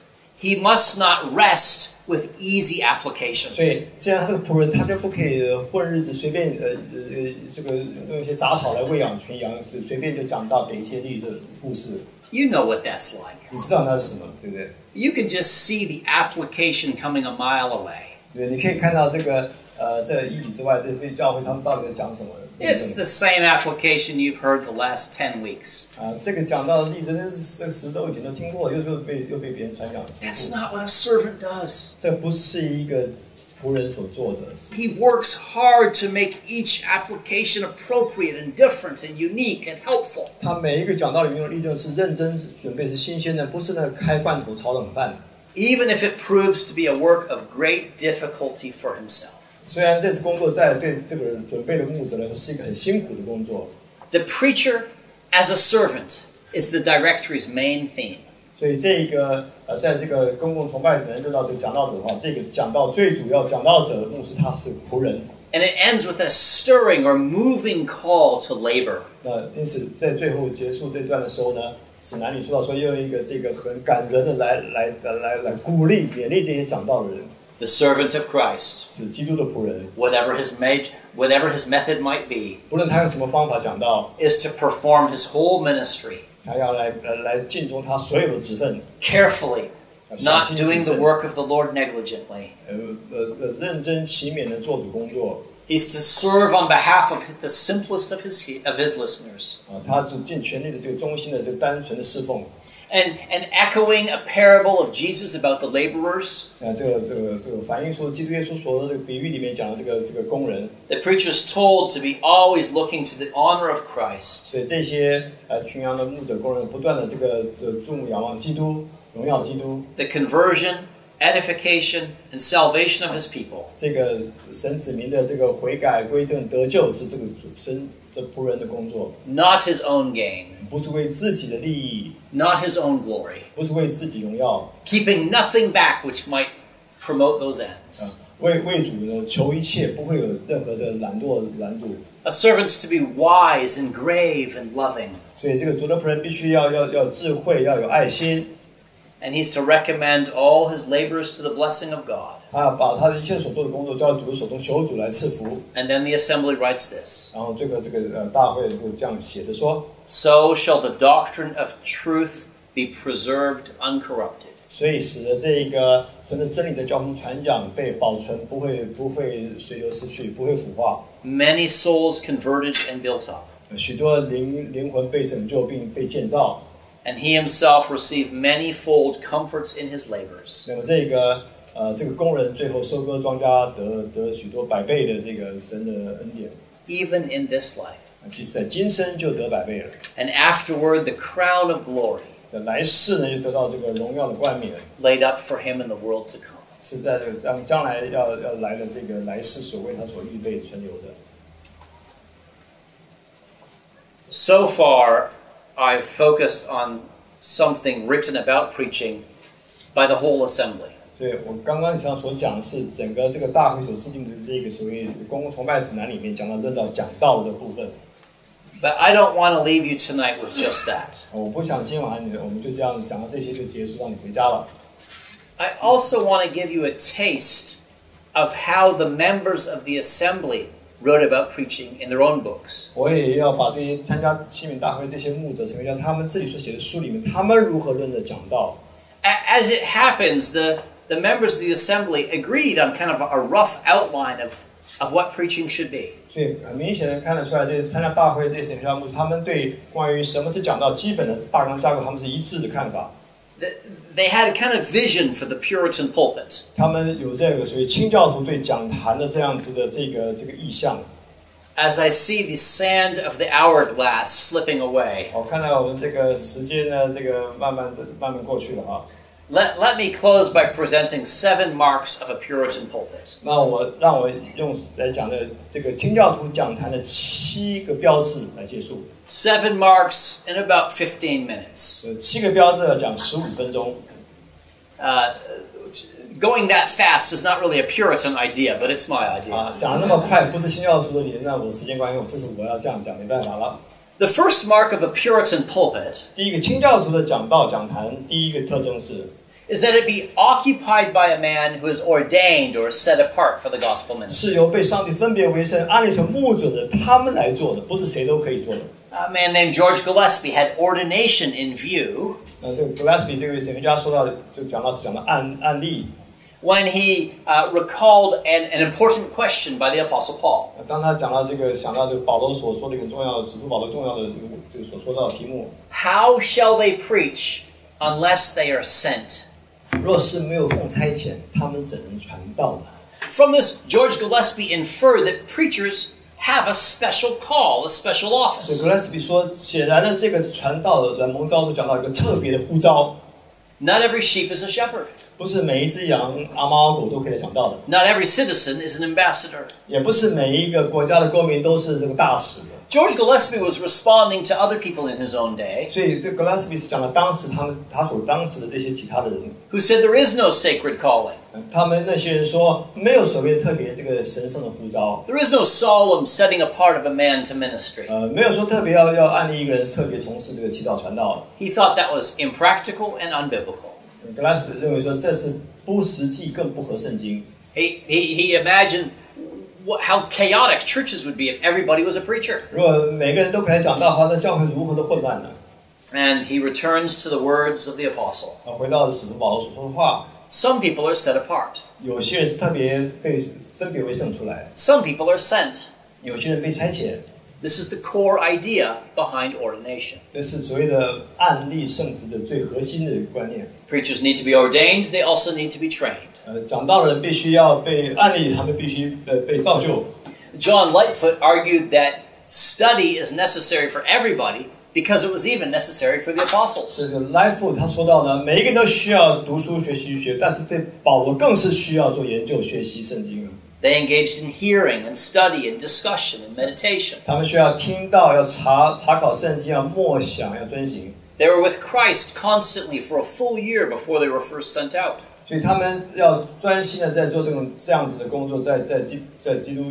he must not rest with easy 所以 applications.，既然他是仆人，他就不可以呃混日子，随便呃呃呃这个用一些杂草来喂养群羊，随随便就讲到给一些例子故事。 You know what that's like. 你知道那是什么，对不对？ You can just see the application coming a mile away. 对，你可以看到这个呃，在一里之外，这非教会他们到底在讲什么。It's the same application you've heard the last ten weeks. 啊，这个讲到的例子，那是这十周以前都听过，又又被又被别人传讲重 That's。not what a servant does. 这不是一个仆人所做的，He works hard to make each application appropriate and different and unique and helpful. 他每一个讲道里面的例证是认真准备，是新鲜的，不是那个开罐头炒冷饭。even if it proves to be a work of great difficulty for himself. 虽然这次工作在对这个人准备的牧者来说是一个很辛苦的工作， The preacher, as a servant, is the directory's main theme. 所以这个呃，在这个公共崇拜只能论到这个讲道者的话，这个讲道最主要讲道者牧师他是仆人。 And it ends with a stirring or moving call to labor. 那因此在最后结束这段的时候呢， 指南里说到说，用一个这个很感人的来来来来来鼓励勉励这些讲道的人。 the servant of Christ, 是基督的仆人， whatever his maj- whatever his method might be, 不论他用什么方法讲道， is to perform his whole ministry 他要来来来尽忠他所有的职分， carefully, 小 not 心谨 doing the 慎， work of the Lord negligently. 呃呃呃，认真勤勉的做主工作 He's to serve on behalf of the simplest of his of his listeners. 啊，他是尽全力的这个忠心的这个单纯的侍奉 And and echoing a parable of Jesus about the laborers, 啊，这个这个这个反映出基督耶稣所的这个比喻里面讲的这个这个工人， the preacher's told to be always looking to the honor of Christ. 所以这些呃群羊的牧者工人不断的这个呃注目仰望基督，荣耀基督， The conversion, edification, and salvation of his people. 这个神子民的这个悔改归正得救是这个主神这仆人的工作， Not his own gain, 不是为自己的利益， not his own glory, 不是为自己荣耀， keeping nothing back which might promote those 啊 ends. 为为主呢求一切，不会有任何的懒惰拦阻。 A servant's to be wise and grave and loving, 所以这个主的仆人必须要要要智慧，要有爱心， and he's to recommend all his labors to the blessing of God. 他要把他的一切所做的工作交到主的手中，求主来赐福。 And then the assembly writes this 然后这个这个呃大会就这样写的说， So shall the doctrine of truth be preserved uncorrupted. 所以使得这一个神的真理的交通传讲被保存，不会不会随流失去，不会腐化。 Many souls converted and built up. 呃许多灵灵魂被拯救并被建造。 And he himself received manifold comforts in his labors. 那么这个呃这个工人最后收割庄稼得得许多百倍的这个神的恩典， even in this life. 其实在今生就得百倍了。 And afterward, the crown of glory 在来世呢，就得到这个荣耀的冠冕， laid up for him in the world to come. 是在这个将将来要要来的这个来世所为他所预备存留的。 So far, I've focused on something written about preaching by the whole assembly. 所以我刚刚以上所讲的是整个这个大会所制定的这个所谓公共崇拜指南里面讲到论到讲道的部分。 But I don't want to leave you tonight with just that. 我不想今天晚上你我们就这样讲到这些就结束，让你回家了。 I also want to give you a taste of how the members of the assembly wrote about preaching in their own books. 我也要把这些参加新闻大会这些牧者、成员家他们自己所写的书里面，他们如何论的讲道。 A- As it happens, the, the members of the assembly agreed on kind of a rough outline of, of what preaching should be. 所以很明显的看得出来，这参加大会这些成员牧者，他们对关于什么是讲道基本的大纲架构，他们是一致的看法。 Th- They had a kind of vision for the Puritan pulpit. 他们有这个所谓清教徒对讲坛的这样子的这个这个意向。 As I see the sand of the hourglass slipping away, 我看到我们这个时间呢，这个慢慢慢慢过去了哈。 let, let me close by presenting seven marks of a Puritan pulpit. 那我让我用来讲的这个清教徒讲坛的七个标志来结束。 Seven marks in about 15 minutes. 呃，七个标志要讲十五分钟。 Uh, going that fast is not really a Puritan idea, but it's my idea. 啊，讲的那么快，不是新教徒的理念，那我时间关系，我这是我要这样讲，没办法了。 The first mark of a Puritan pulpit 第一个清教徒的讲道讲坛，第一个特征是， is that it be occupied by a man who is ordained or set apart for the gospel ministry. 是由被上帝分别为圣、安立成牧者的他们来做的，不是谁都可以做的。 A man named George Gillespie had ordination in view 那这个 Gillespie 这位神学家说到，就讲到是讲的案案例。 when he uh, recalled an, an important question by the Apostle Paul. 当他讲到这个，想到这个保罗所说的一个重要的使徒保罗重要的这个所说到的题目， How shall they preach unless they are sent? 若是没有奉差遣，他们怎能传道呢？ From this, George Gillespie inferred that preachers have a special call, a special 所以 office. Gillespie 说，显然的这个传道的蒙召都讲到一个特别的呼召， Not every sheep is a shepherd. 不是每一只羊、阿猫阿狗都可以来讲道的， Not every citizen is an ambassador. 也不是每一个国家的公民都是这个大使的。 George Gillespie was responding to other people in his own day 所以这 Gillespie 是讲了当时他们他所当时的这些其他的人， who said there is no sacred calling. 呃他们那些人说没有所谓特别这个神圣的呼召， There is no solemn setting apart of a man to ministry. 呃，没有说特别要要按立一个人特别从事这个祈祷传道。 He thought that was impractical and unbiblical. 格拉斯认为说这是 不实际，更不合圣经。 He, he, he imagined what, how chaotic churches would be if everybody was a preacher. 如果每个人都可以讲道的话，那教会如何的混乱呢？ And he returns to the words of the apostle. 啊，回到使徒保罗所说的话， Some people are set apart, 有些人是特别被分别为圣出来， some people are sent. 有些人被差遣， This is the core idea behind ordination. 这是所谓的案例圣职的最核心的观念。 Preachers need to be ordained, they also need to be trained. 呃，讲道的人必须要被案例，他们必须呃被造就。 John Lightfoot argued that study is necessary for everybody because it was even necessary for the apostles. 这个 Life 他说到呢，每一个人都需要读书学习学，但是对保罗更是需要做研究学习圣经啊。 They engaged in hearing and study and discussion and meditation. 他们需要听到，要查查考圣经，要默想，要遵行。 They were with Christ constantly for a full year before they were first sent out. 所以他们要专心的在做这种这样子的工作，在在基在基督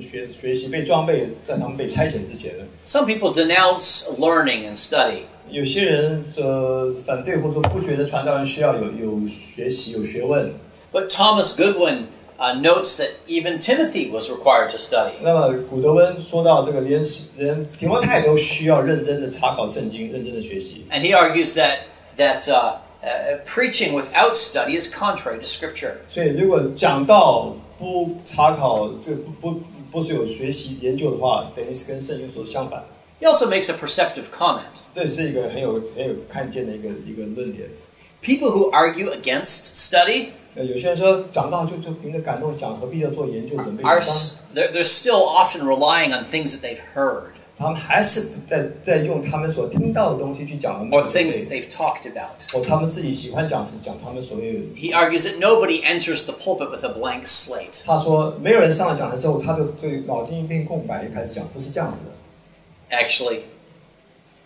学学习被装备，在他们被差遣之前呢， Some people denounce learning and study. 有些人呃反对或者说不觉得传道人需要有有学习有学问。 But Thomas Goodwin uh, notes that even Timothy was required to study. 那么古德温说到这个连连提摩太都需要认真的查考圣经，认真的学习。 And he argues that, that uh, uh, preaching without study is contrary to Scripture. 所以如果讲到不查考，这个不不不是有学习研究的话，等于是跟圣经所相反。 He also makes a perceptive comment. 这是一个很有很有看见的一个一个论点。 People who argue against study 呃，有些人说讲到就就凭着感动讲，何必要做研究准备 are 讲章？ s- they're, they're still often relying on things that they've heard 他们还是在在用他们所听到的东西去讲他们 or 的 things 准 that 备， they've talked about. 或他们自己喜欢讲是讲他们所谓的。 He argues that nobody enters the pulpit with a blank slate. 他说，没有人上了讲台之后，他就对脑筋一片空白，就开始讲，不是这样子的。 Actually,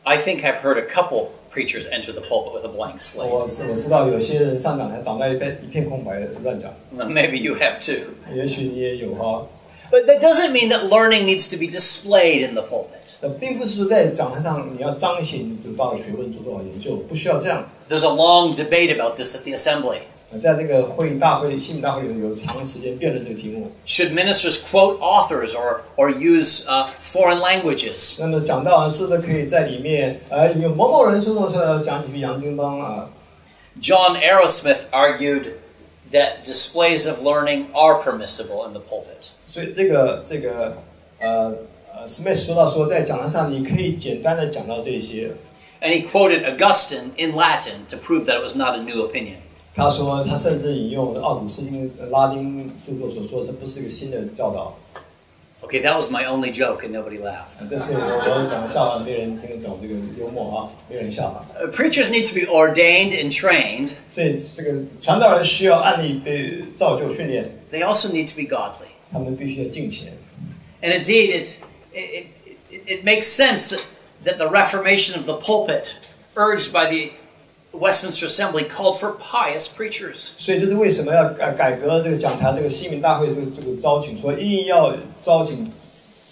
I think I've heard a couple preachers enter the pulpit with a blank slate. 我是我知道有些人上讲台脑袋一片一片空白乱讲， Well, Maybe you have too. 也许你也有哈。 But that doesn't mean that learning needs to be displayed in the pulpit. 呃，并不是说在讲台上你要彰显你独到的学问、独到的研究，不需要这样。There's a long debate about this at the assembly. 在这个会议大会、西敏大会里有长时间辩论这个题目。Should ministers quote authors or or use uh, foreign languages？那么讲到是不是可以在里面呃有某某人说的时候讲几句杨金帮啊？John Arrowsmith argued that displays of learning are permissible in the pulpit. 所以这个这个呃。呃，Smith 说到说在讲台上你可以简单的讲到这些。 And he quoted Augustine in Latin to prove that it was not a new opinion. 他说他甚至引用奥古斯丁拉丁着作所说，这不是一个新的教导。 Okay, that was my only joke, and nobody laughed. 这是我我讲笑话，没人听得懂这个幽默啊，没人笑话。 Uh, preachers need to be ordained and trained. 所以这个传道人需要案例被造就训练， They also need to be godly. 他们必须要敬虔。 And indeed, it's, it, it, it, it makes sense that, that the reformation of the pulpit, urged by the Westminster Assembly, called for pious preachers. 所以这是为什么要改改革这个讲坛这个西民大会这个这个招请，说一定要招请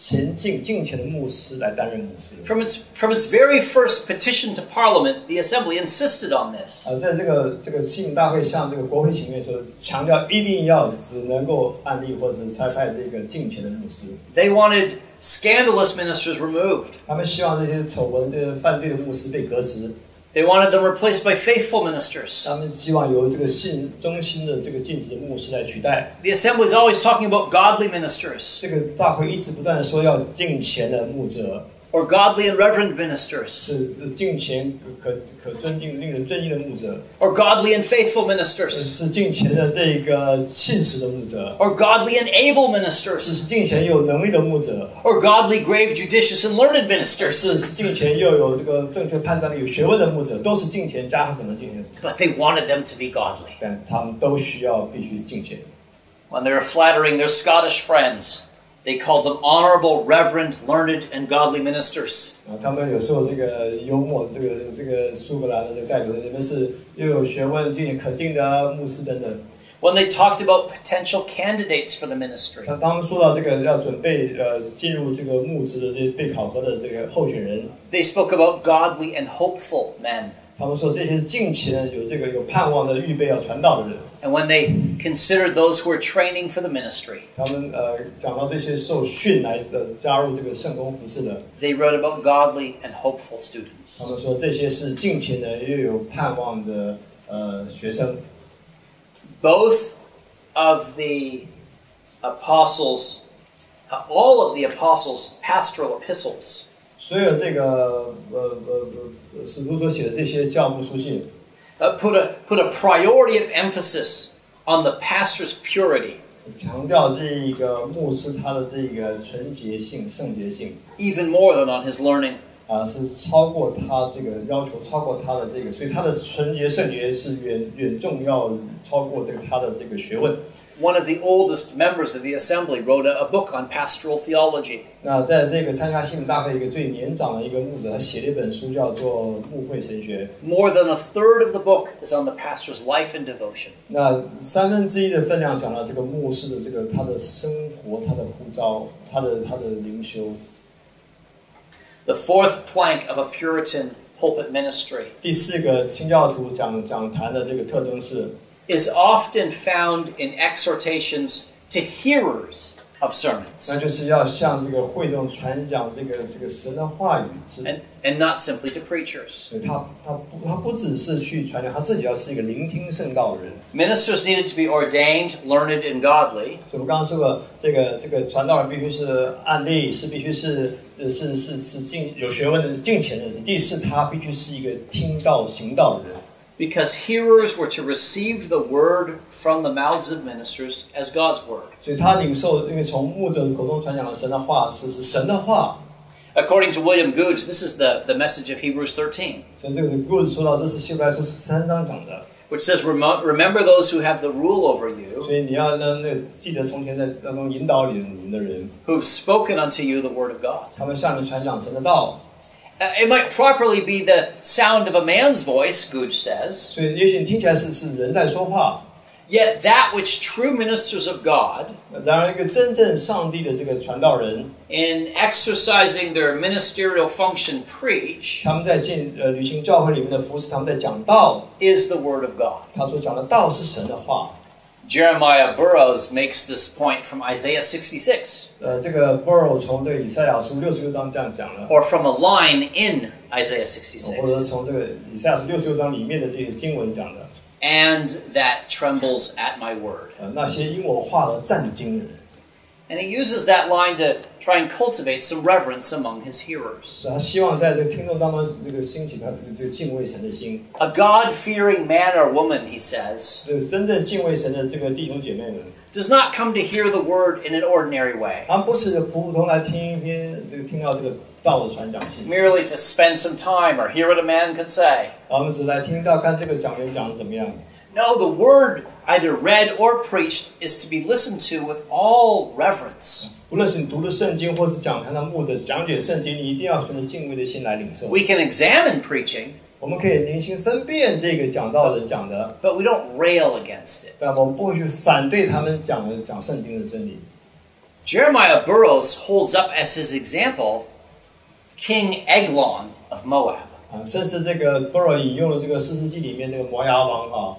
前进敬虔的牧师来担任牧师。From its, from its very first petition to Parliament, the Assembly insisted on this. 啊，在这个这个西民大会向这个国会请愿的时候，强调一定要只能够案例或者是差派这个敬虔的牧师。They wanted scandalous ministers removed. 他们希望这些丑闻、这些犯罪的牧师被革职，They wanted them replaced by faithful ministers. 他们希望由这个信忠心的这个尽职的牧师来取代。 The Assembly is always talking about godly ministers 这个大会一直不断的说要敬虔的牧者， or godly and reverend ministers, or godly and faithful ministers, or godly and able ministers, or godly, grave, judicious, and learned ministers. But they wanted them to be godly. When they were flattering their Scottish friends, they called them honorable, reverend, learned, and godly ministers. 啊，他们有时候这个幽默，这个这个苏格兰的这个代表，你们是又有学问、敬可敬的牧师等等。 When they talked about potential candidates for the ministry, 他当说到这个要准备呃进入这个牧职的这些被考核的这个候选人， they spoke about godly and hopeful men. 他们说这些是敬虔的、有这个有盼望的、预备要传道的人。 And when they considered those who were training for the ministry, 他们呃讲到这些受训来的加入这个圣公服饰的， they wrote about godly and hopeful 他 students. 们说这些是敬虔的又有盼望的呃学生。 Both of the apostles, uh, all of the apostles' pastoral epistles 所有这个呃呃呃使徒所写的这些教牧书信， uh, put a put a priority of emphasis on the pastor's purity, 强调这一个牧师他的这个纯洁性、圣洁性 even more than on his learning. 啊，是超过他这个要求，超过他的这个，所以他的纯洁圣洁是远远重要，超过这个他的这个学问。 One of the oldest members of the assembly wrote a, a book on pastoral theology. 那在这个参加新闻大会一个最年长的一个牧者，他写了一本书叫做《牧会神学》。 More than a third of the book is on the pastor's life and devotion. 那三分之一的分量讲到这个牧师的这个他的生活、他的呼召、他的他的灵修。 The fourth plank of a Puritan pulpit ministry 第四个清教徒讲讲坛的这个特征是， is often found in exhortations to hearers of sermons. And, and not simply to preachers. Ministers needed to be ordained, learned, and godly. 所以我刚刚说过，这个这个传道人必须是按立，是必须是是是是敬有学问的敬虔的人。第四，他必须是一个听道行道的人。because hearers were to receive the word from the mouths of ministers as God's word. According to William Gouge, this is the, the message of Hebrews 13. Which says, remember those who have the rule over you. who've spoken unto you the word of God. 他们向你传讲神的道。uh, it might properly be the sound of a man's voice, Gouge says. Yet that which true ministers of God, in exercising their ministerial function, preach, 他们在进呃履行教会里面的服事，他们在讲道，is the word of God. Jeremiah Burroughs makes this point from Isaiah 66. Or from a line in Isaiah 66. And that trembles at my word. And he uses that line to try and cultivate some reverence among his hearers. A God fearing man or woman, he says, does not come to hear the word in an ordinary way. Merely to spend some time or hear what a man could say. No, the word either read or preached, is to be listened to with all reverence. 无论是你读的圣经，或是讲坛的牧者讲解圣经，你一定要存着敬畏的心来领受。We can examine preaching. 我们可以聆听分辨这个讲道人讲的，But we don't rail against it. 但我们不会去反对他们讲的讲圣经的真理。Jeremiah Burroughs holds up as his example King Eglon of Moab. 啊，甚至这个 Burrow 引用了这个《士师记》里面那个摩押王啊。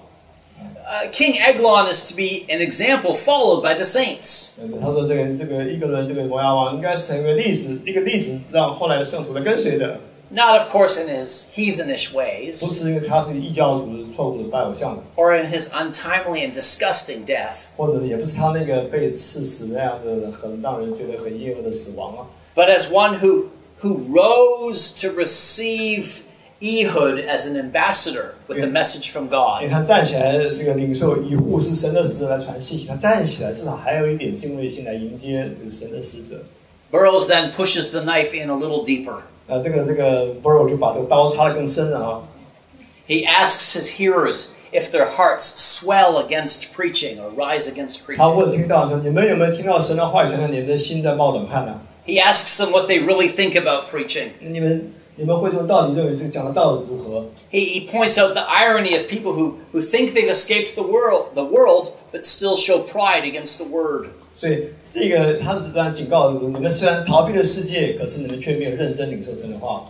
Uh, King Eglon is to be an example followed by the saints. 呃他说这个这个一个人这个摩押王应该是成为例子，一个例子让后来的圣徒来跟随的， Not, of course, in his heathenish 不 ways 是因为他是异教徒错误的拜偶像的， or in his untimely and disgusting death, 或者也不是他那个被刺死那样的很让人觉得很厌恶的死亡啊， but as one who, who rose to receive Ehud as an ambassador with a message from God. Burroughs then pushes the knife in a little deeper. He asks his hearers if their hearts swell against preaching or rise against preaching. He asks them what they really think about preaching 你们会众到底认为这个讲的道理如何？ He, he points out the irony of people who, who think they've escaped the world, the world, but still show pride against the word. 所以这个他当然警告你们：虽然逃避了世界，可是你们却没有认真领受神的话。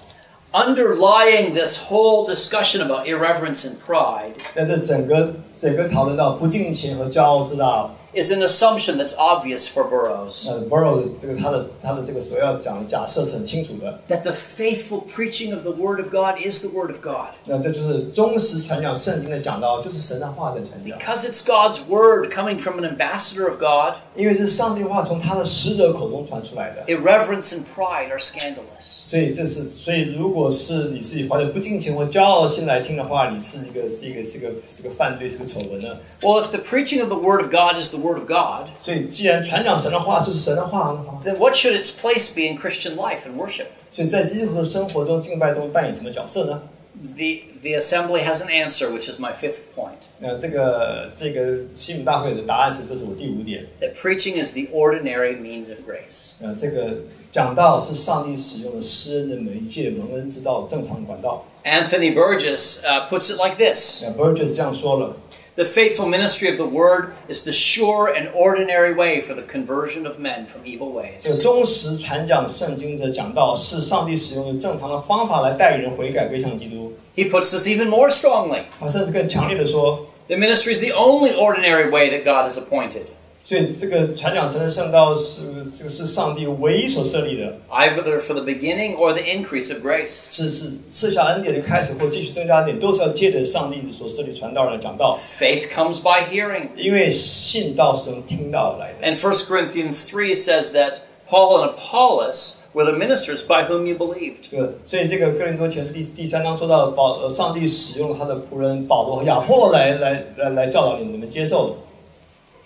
underlying this whole discussion about irreverence and pride 但这整个整个讨论到不敬虔和骄傲自大， is an assumption that's obvious for Burroughs 呃 b o r r o w 这个他的他的这个所要讲的假设是很清楚的。 that the faithful preaching of the Word of God is the Word of God. 那这就是忠实传讲圣经的讲道，就是神的话的传讲， Because it's God's Word coming from an ambassador of God, 因为这是上帝话从他的使者口中传出来的。 irreverence and pride are scandalous. 所以这是，所以如果是你自己怀着不敬虔或骄傲的心来听的话，你是一个是一个是一个是个犯罪，是个丑闻呢。 Well, if the preaching of the Word of God is the Word of God, 所以既然传讲神的话就是神的话的话， then what should its place be in Christian life and worship? 所以在基督徒的生活中敬拜中扮演什么角色呢？ The, the assembly has an answer, which is my fifth point 那这个这个西姆大会的答案是，这是我第五点。 that preaching is the ordinary means of grace. 呃，这个讲道是上帝使用的施恩的媒介、蒙恩之道、正常管道。 Anthony Burgess uh, puts it like this 那 Burgess 这样说了。 The faithful ministry of the Word is the sure and ordinary way for the conversion of men from evil 这个 ways. 忠实传讲圣经的讲道，是上帝使用的正常的方法来带领人悔改归向基督。 He puts this even more strongly. 他甚至更强烈的说， The ministry is the only ordinary way that God has appointed, 所以这个传讲神的圣道是这个是上帝唯一所设立的， either for the beginning or the increase of grace. 是是赐下恩典的开始或继续增加恩典，都是要借着上帝所设立传道人的讲道， Faith comes by hearing. 因为信道是从听道而来的。 And 1 Corinthians 3 says that Paul and Apollos were the ministers by whom you believed. 这个，所以这个哥林多前书第第三章说到保呃，上帝使用了他的仆人保罗和亚波罗来来来来教导你们，你们接受的。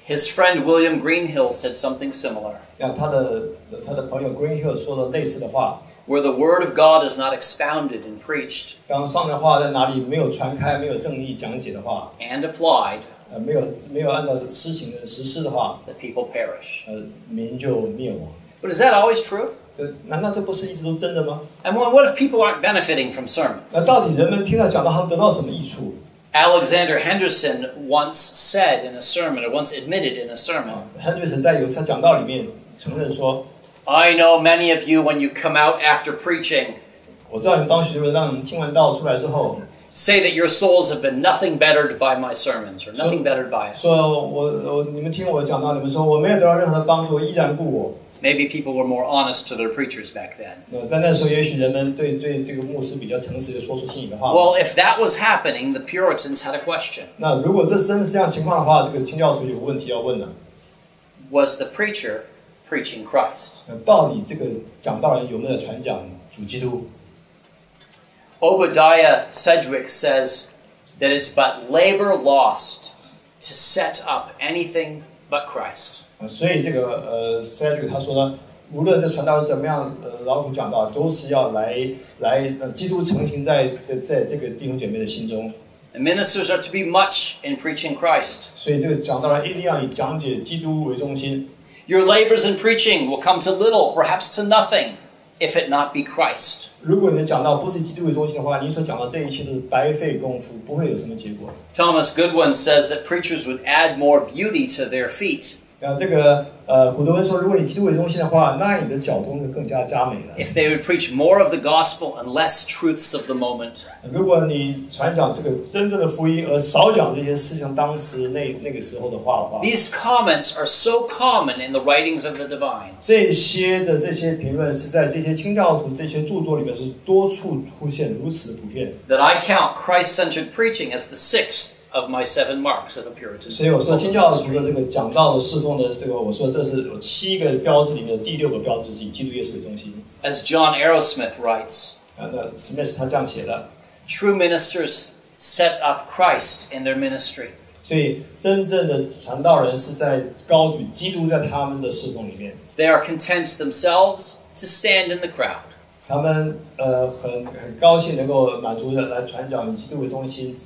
His friend William Greenhill said something similar. 那他的他的朋友 Greenhill 说了类似的话， Where the word of God is not expounded and preached 当上的话在哪里没有传开、没有正义讲解的话， and applied, 呃，没有没有按照施行的实施的话， the people perish. 呃，民就灭亡。 But is that always true? 呃，难道这不是一直都真的吗？ And what what if people aren't benefiting from 那 sermons? 到底人们听到讲到他们得到什么益处？ Alexander Henderson once said in a sermon, or once admitted in a sermon, 汉瑞神在有次讲道里面承认说， I know many of you, when you come out after preaching, 我知道你们当许多人让你们听完道出来之后， say that your souls have been nothing bettered by my sermons, or nothing bettered by it. 说我我你们听我讲道，你们说我没有得到任何的帮助，依然故我。 Maybe people were more honest to their preachers back then. Well, if that was happening, the Puritans had a question. Was the preacher preaching Christ? Obadiah Sedgwick says that it's but labor lost to set up anything but Christ. 啊，所以这个呃 c e d r i c 他说呢，无论这传道人怎么样呃劳苦讲道，都是要来来呃基督成型在在在这个弟兄姐妹的心中。 And ministers are to be much in preaching Christ. 所以这个讲道人一定要以讲解基督为中心。 Your labors in preaching will come to little, perhaps to nothing, if it not be Christ. 如果你的讲道不是以基督为中心的话，你所讲的这一切都是白费功夫，不会有什么结果。 Thomas Goodwin says that preachers would add more beauty to their feet 那这个呃，古德温说，如果你基督为中心的话，那你的脚中就更加加美了。if they would preach more of the gospel and less truths of the moment. 如果你传讲这个真正的福音，而少讲这些事情当时那那个时候的话的话，These comments are so common in the writings of the divines 这些的这些评论是在这些清教徒这些著作里面是多处出现，如此的普遍。that I count Christ centered preaching as the sixth of my seven marks of a Puritan. 所以我说清教徒的这个讲道的侍奉的这个，我说这是有七个标志里面的第六个标志是以基督耶稣为中心。 As John Arrowsmith writes, 啊，那 Smith 他这样写的， true ministers set up Christ in their ministry. 所以真正的传道人是在高举基督在他们的侍奉里面， They are content themselves to stand in the crowd. 他们呃很很高兴能够满足的来传讲以基督为中心，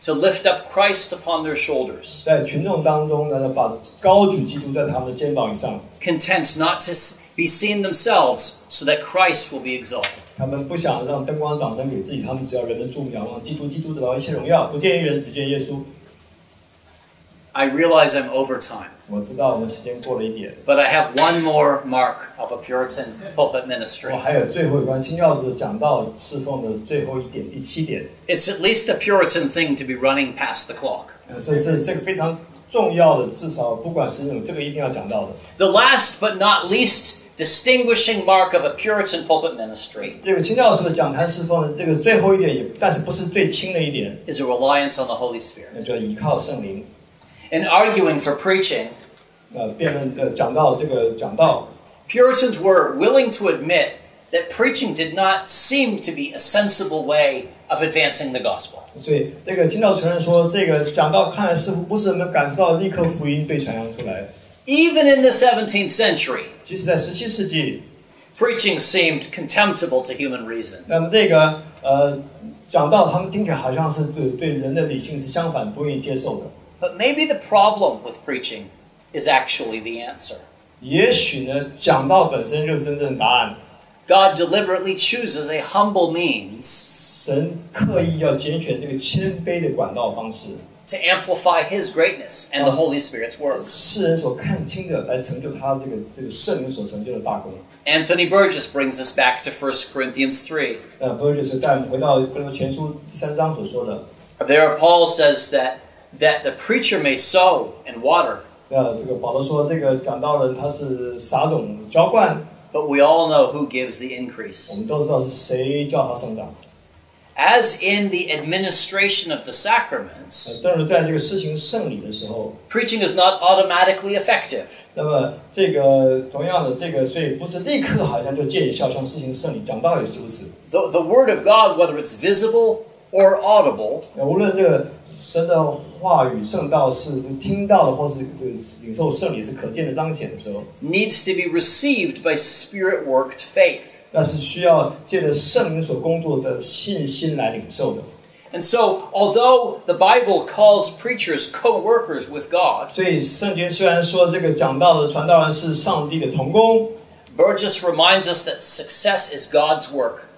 To lift up Christ upon their shoulders, 在群众当中呢把高举基督在他们的肩膀以上，content not to be seen themselves so that Christ will be exalted. 他们不想让灯光掌声给自己，他们只要人们注目仰望基督，基督得到一切荣耀，不见一人，只见耶稣。I realize I'm over time, 我知道我们时间过了一点， but I have one more mark of a Puritan pulpit 我 ministry. 还有最后有关清教徒讲到侍奉的最后一点，第七点， It's at least a Puritan thing to be running past the clock. 呃，这是这个非常重要的，至少不管是那种这个一定要讲到的。 The last but not least distinguishing mark of a Puritan pulpit ministry 这个清教徒的讲坛侍奉的这个最后一点也，但是不是最轻的一点， is a reliance on the Holy Spirit. 那就要依靠圣灵。 In arguing for preaching, 呃，辩论呃讲到这个讲到， Puritans were willing to admit that preaching did not seem to be a sensible way of advancing the gospel. 所以这个清教承认说，这个讲到看来似乎不是人们感受到立刻福音被传扬出来。 Even in the 17th century, 其实，在十七世纪， preaching seemed contemptible to human reason. 那么这个呃讲到他们听起来好像是对对人的理性是相反，不愿意接受的。 But maybe the problem with preaching is actually the answer. 也许呢，讲道本身就是真正的答案。 God deliberately chooses a humble means 神刻意要拣选这个谦卑的管道方式， to amplify His greatness and the Holy Spirit's work. 世人所看清的，来成就他这个这个圣灵所成就的大功。 Anthony Burgess brings us back to 1 Corinthians 3. 呃，不是就是带我们回到《哥林多前书》第三章所说的， There, Paul says that, that the preacher may sow and water, 呃，这个保罗说，这个讲道人他是撒种浇灌， but we all know who gives the 我 increase. 们都知道是谁叫他生长。 As in the administration of the 呃 sacraments, 正如在这个施行圣礼的时候， preaching is not automatically effective. 那么这个同样的这个，所以不是立刻好像就见效，像施行圣礼讲道也是如此。 The, the Word of God, whether it's visible or audible, 那无论这个神的话语圣道是听到的，或是这个领受圣礼是可见的彰显的时候， needs to be received by Spirit worked faith. 那是需要借着圣灵所工作的信心来领受的。 And so, although the Bible calls preachers co workers with God, 所以圣经虽然说这个讲道的传道人是上帝的同工， Burgess reminds us that success is God's work,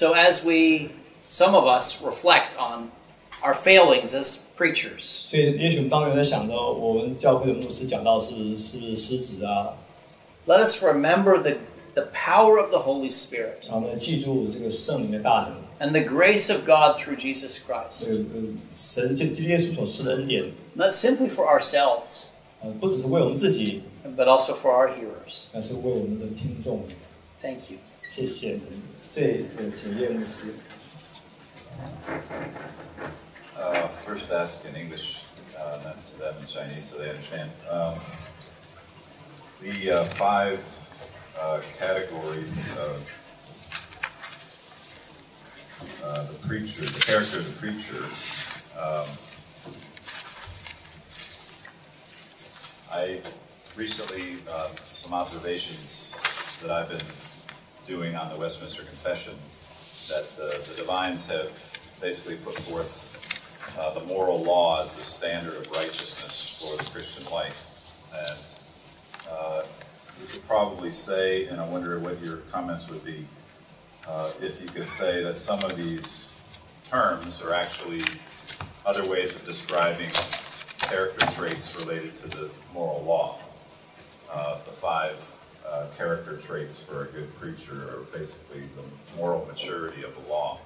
那我想这是我最后应该要讲就结束了。 So, as we, some of us, reflect on our failings as preachers, 所以也许我们当然在想着，我们教会的牧师讲到是是不是失职啊？ let us remember the, the power of the Holy Spirit 啊，我们记住这个圣灵的大能， and the grace of God through Jesus Christ. 这个呃神借基督耶稣所施的恩典， Not simply for ourselves, 呃，不只是为我们自己， but also for our hearers. 而是为我们的听众。 Thank you. 谢谢。 最呃，请叶牧师。 Uh, first ask in English, uh, then to them in Chinese so they understand. Um, the uh, five uh, categories of uh, the preacher, the character of the preacher. Um, I recently uh, some observations that I've been doing on the Westminster Confession that the, the divines have basically put forth uh, the moral law as the standard of righteousness for the Christian life. And uh, you could probably say, and I wonder what your comments would be, uh, if you could say that some of these terms are actually other ways of describing character traits related to the moral law. Uh, the five uh, character traits for a good preacher are basically the moral maturity of the law.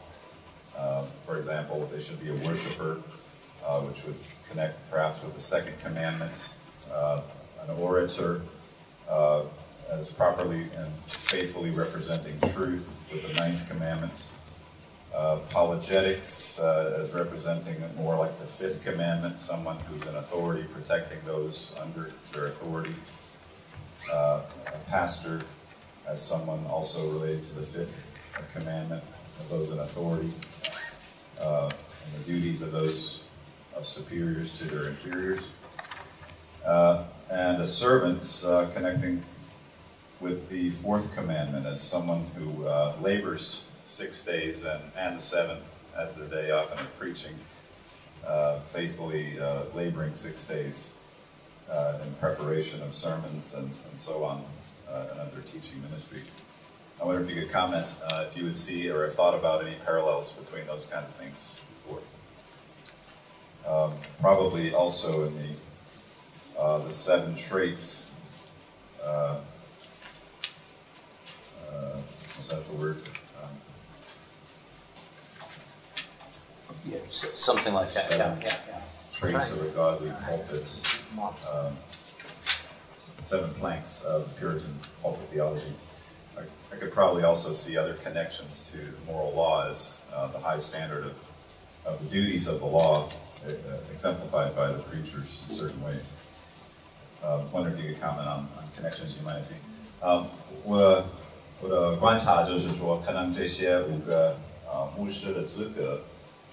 Uh, for example, they should be a worshiper, uh, which would connect perhaps with the second commandment, uh, an orator, uh, as properly and faithfully representing truth with the ninth commandment, uh, apologetics as representing more like the fifth commandment, someone who's an authority protecting those under their authority, uh, a pastor as someone also related to the fifth commandment of those in authority, uh, and the duties of those of superiors to their inferiors. Uh, and a servant uh, connecting with the fourth commandment as someone who uh, labors six days and, and the seventh as their day off and preaching, uh, faithfully laboring six days uh, in preparation of sermons and, and so on, uh, and other teaching ministry. I wonder if you could comment uh, if you would see or have thought about any parallels between those kind of things before. Um, probably also in the uh, the seven traits. Uh, uh, is that the word? Um, Yeah, something like that. Yeah, yeah, yeah. traits of a godly pulpit. um, seven planks of Puritan pulpit theology. I, I could probably also see other connections to moral law as uh, the high standard of, of the duties of the law, uh, exemplified by the preachers in certain ways. Uh, wonder if you could comment on, on connections you might see. Um, 我我的观察就是说，可能这些五个呃牧师的资格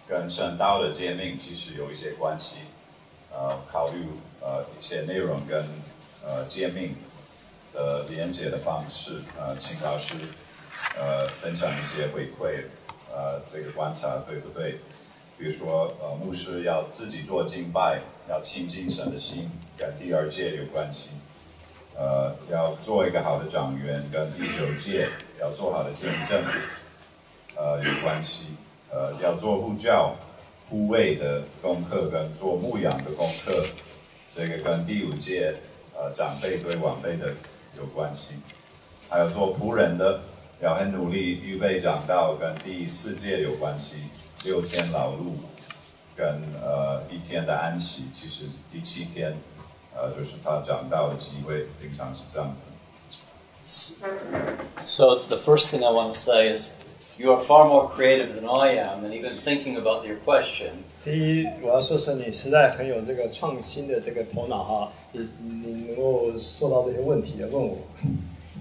跟圣道的诫命其实有一些关系。呃，考虑 呃一些内容跟呃诫命的连接的方式，呃，请老师呃分享一些回馈，呃，这个观察对不对？比如说，呃，牧师要自己做敬拜，要亲近神的心，跟第二届有关系。呃，要做一个好的长员，跟第九届要做好的见证，呃，有关系。呃，要做护教、护卫的功课跟做牧养的功课，这个跟第五届呃长辈对晚辈的有关系。还有做仆人的，要很努力预备长道，跟第四届有关系。六天劳碌跟呃一天的安息，其实第七天呃就是他长道的机会，平常是这样子。So the first thing I want to say is You are far more creative than I am, and even thinking about your question. 第一，我要说是你实在很有这个创新的这个头脑哈，你你能够说到这些问题问我。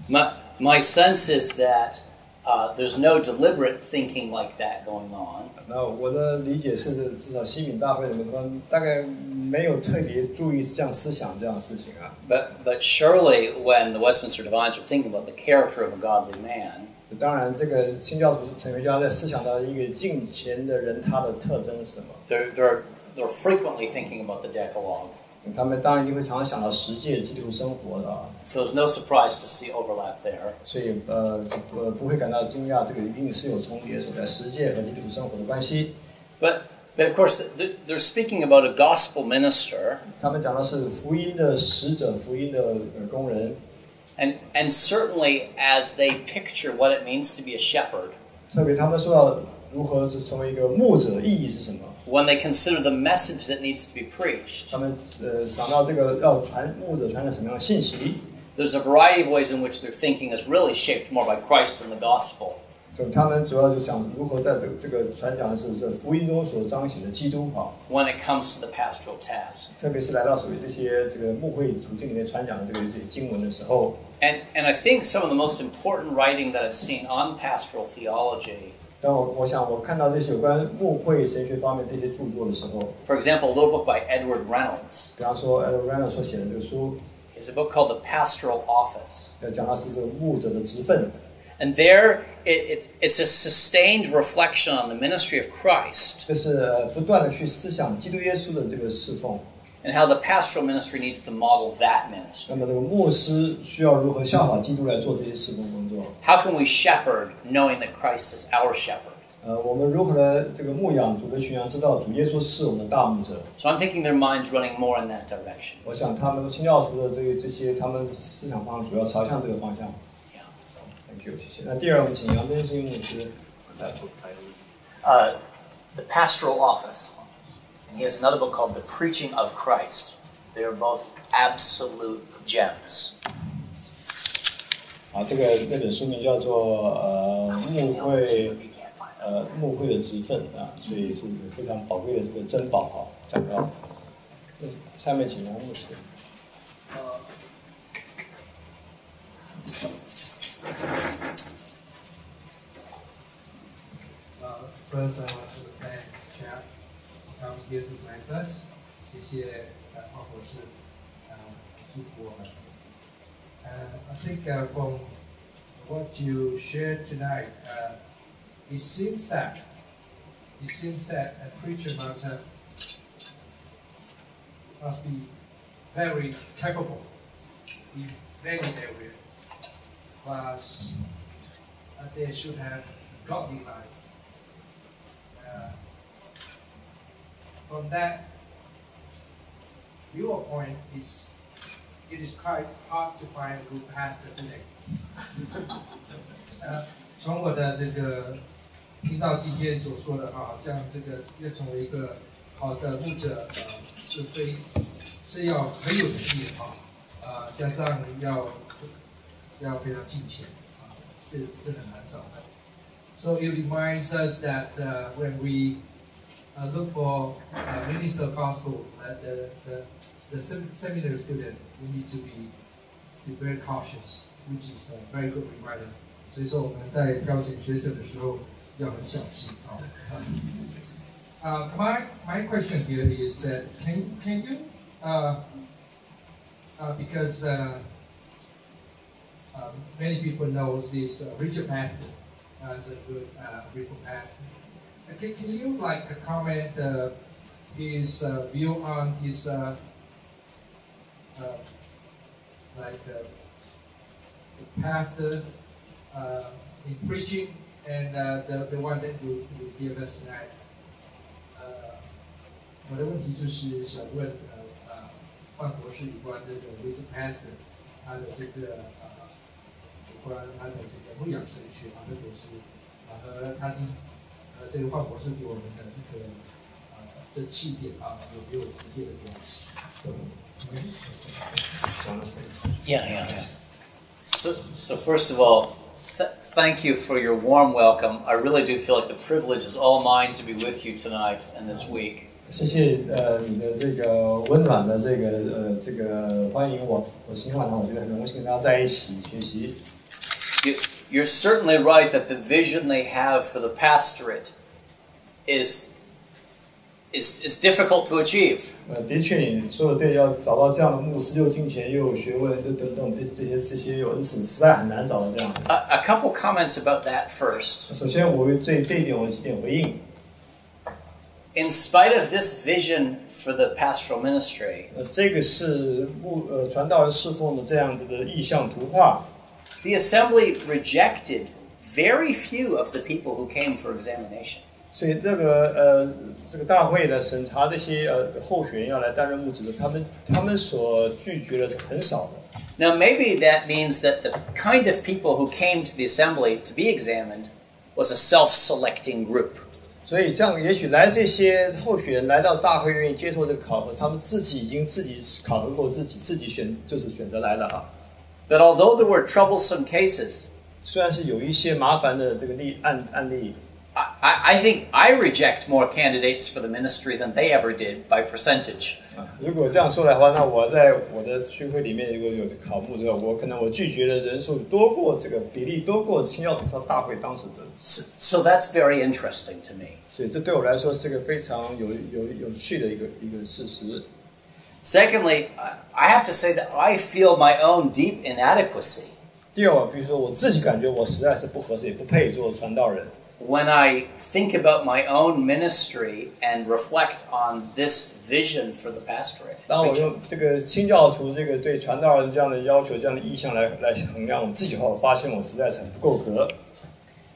My my sense is that uh, there's no deliberate thinking like that going on. 那我的理解是，至少西敏大会里面，他们大概没有特别注意这样思想这样的事情啊。But but surely when the Westminster divines are thinking about the character of a godly man. 当然，这个新教徒成员家在思想到一个敬虔的人，他的特征是什么？they're, they're, they're frequently thinking about the Decalogue. 他们当然一定会常常想到十诫基督徒生活的啊，So there's no surprise to see overlap there. 所以呃呃不会感到惊讶，这个一定是有重叠所在十诫和基督徒生活的关系。But, but of course, th- th- they're speaking about a gospel minister, 他们讲的是福音的使者，福音的呃工人，and, and certainly as they picture what it means to be a shepherd, 特别他们说到如何是成为一个牧者，意义是什么？ when they consider the message that needs to be preached, 他们呃想到这个要传牧者传的什么样的信息？ there's a variety of ways in which their thinking is really shaped more by Christ and the gospel. 就他们主要就想如何在这这个传讲的是是福音中所彰显的基督哈，when it comes to the pastoral task. 特别是来到属于这些这个牧会途径里面传讲的这个这些经文的时候，And, and I think some of the most important writing that I've seen on pastoral theology, 当我我想我看到这些有关牧会神学方面这些著作的时候，for example, a little book by Edward Reynolds 比方说 e d w a r d Reynolds 所写的这个书，is a book called The Pastoral Office. 要讲到是这个牧者的职分，And there, it, it, it's a sustained reflection on the ministry of Christ 这是呃不断的去思想基督耶稣的这个侍奉。 and how the pastoral ministry needs to model that ministry. 那么这个牧师需要如何效法基督来做这些侍奉工作？ How can we shepherd knowing that Christ is our shepherd? 呃，我们如何来这个牧养主的群羊，知道主耶稣是我们的大牧者？ So I'm thinking their minds running more in that direction. 我想他们新教徒的这个这些，他们思想方向主要朝向这个方向。 Yeah. Thank you，谢谢。那第二，我们请杨根新牧师。 Uh, the Pastoral Office. And he has another book called The Preaching of Christ. They are both absolute gems. 啊，这个那本书名叫做呃牧会 If you can't find it. 呃牧会的职分啊，所以是非常宝贵的这个珍宝哈，讲到。嗯，下面请杨牧师。 first, I want to thank Chad for coming here to bless us. 谢谢呃黄博士呃 祝福我们。Uh, I think uh, from what you shared tonight, uh, it seems that it seems that a preacher must have must be very capable in many areas, but uh, they should have godly life. from that viewpoint, is it is quite hard to find a good pastor today. 呃，从我的这个听到今天所说的哈，像这个要成为一个好的牧者，呃，是非是要很有能力的哈，呃，加上要要非常尽钱啊，这这很难找的。So it reminds us that uh, when we uh, look for a minister gospel, that the, the, the sem seminary student, we need to be, to very cautious, which is a very good reminder. 所以说我们在挑选学生的时候要很小心啊。Uh, my my question here is that can can you uh, uh, because uh, uh, many people knows this uh, Richard Baxter uh, as a good uh, reform pastor can, can you like comment uh, his uh, view on his uh, uh like uh, the pastor uh, in preaching and the the one that you, you gave us tonight? 我的问题就是想问呃呃万博士有关这个 Richard Baxter 他的这个呃有关他的这个牧养神学啊，特别是啊和他今呃这个范博士给我们的这个呃这气点啊有没有直接的关系？ Yeah, yeah, yeah. So, so first of all, th- thank you for your warm welcome. I really do feel like the privilege is all mine to be with you tonight and this week. 谢谢呃你的这个温暖的这个呃这个欢迎我，我今天晚上我觉得很荣幸跟大家在一起学习。 You, you're certainly right that the vision they have for the pastorate is is, is difficult to achieve. 呃，的确你说的对，要找到这样的牧师，又金钱又有学问，就等等这这些这些有恩赐，实在很难找到这样的。 A, a couple comments about that first. 首先，我对这一点我有几点回应。 In spite of this vision for the pastoral ministry, 呃，这个是牧呃传道人侍奉的这样子的意象图画。 the assembly rejected very few of the people who came for examination. 所以这个呃，这个大会呢审查这些呃候选人要来担任牧者的，他们他们所拒绝的是很少的。 Now, maybe that means that the kind of people who came to the assembly to be examined was a self selecting group. 所以这样，也许来这些候选人来到大会愿意接受这个考核，他们自己已经自己考核过自己，自己选就是选择来了哈。 That although there were troublesome cases, 虽然是有一些麻烦的这个例案案例， I, I I think I reject more candidates for the ministry than they ever did by percentage. 啊，如果这样说来的话，那我在我的训会里面如果有考目之后，我可能我拒绝的人数多过这个比例多过新教徒大会当时的， So, so that's very interesting to me. 所以这对我来说是个非常有有有趣的一个一个事实。 Secondly, I I have to say that I feel my own deep inadequacy 第二，比如说我自己感觉我实在是不合适，也不配做传道人。 when I think about my own ministry and reflect on this vision for the pastorate. 当我用这个新教徒这个对传道人这样的要求、这样的意向来来衡量我自己后，我发现我实在是很不够格。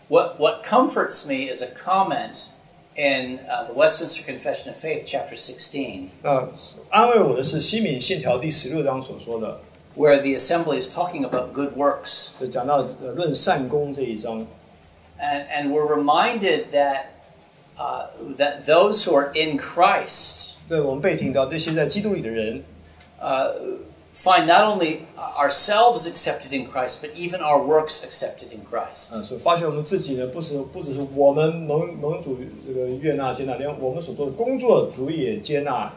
What, what comforts me is a comment in uh, the Westminster Confession of Faith, chapter 16, 那安慰我的是西敏信条第十六章所说的， where the assembly is talking about good works. 就讲到呃论善功这一章。 And, and we're reminded that, uh, that those who are in Christ 对我们被提到这些在基督里的人， uh, find not only ourselves accepted in Christ, but even our works accepted in Christ. 啊，所发现我们自己呢，不是不只是我们蒙蒙主这个悦纳接纳，连我们所做的工作主也接纳。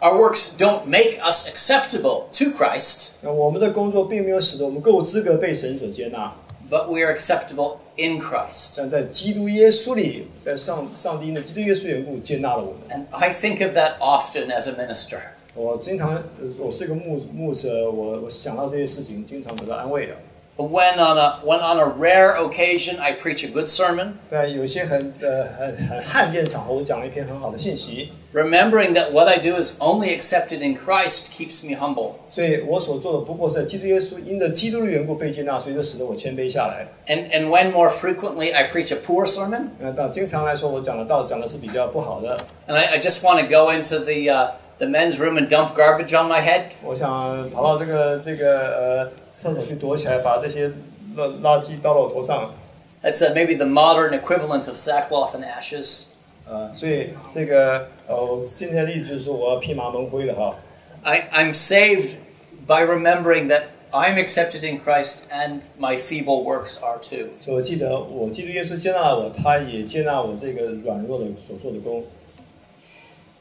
Our works don't make us acceptable to Christ, 那我们的工作并没有使得我们够资格被神所接纳， but we are acceptable in Christ. 但在基督耶稣里，在上上帝的基督耶稣缘故接纳了我们。 And I think of that often as a minister. 我经常，呃我是一个牧牧者，我我想到这些事情，经常得到安慰的。 When on a when on a rare occasion I preach a good sermon, 但有些很呃很很罕见场合，我讲了一篇很好的信息， remembering that what I do is only accepted in Christ keeps me humble. 所以我所做的不过是在基督耶稣因着基督的缘故被接纳，所以这使得我谦卑下来。 And and when more frequently I preach a poor sermon, 那到经常来说，我讲的道讲的是比较不好的， and I, I just want to go into the uh, the men's room and dump garbage on my head, 我想跑到这个这个呃厕所去躲起来，把这些垃垃圾倒到我头上。 that's uh, maybe the modern equivalent of sackcloth and ashes. 呃，所以这个呃，我今天的例子就是说我要披麻蒙灰的哈。 I, I'm saved by remembering that I'm accepted in Christ and my feeble works are too. 所以我记得我基督耶稣接纳我，他也接纳我这个软弱的所做的工。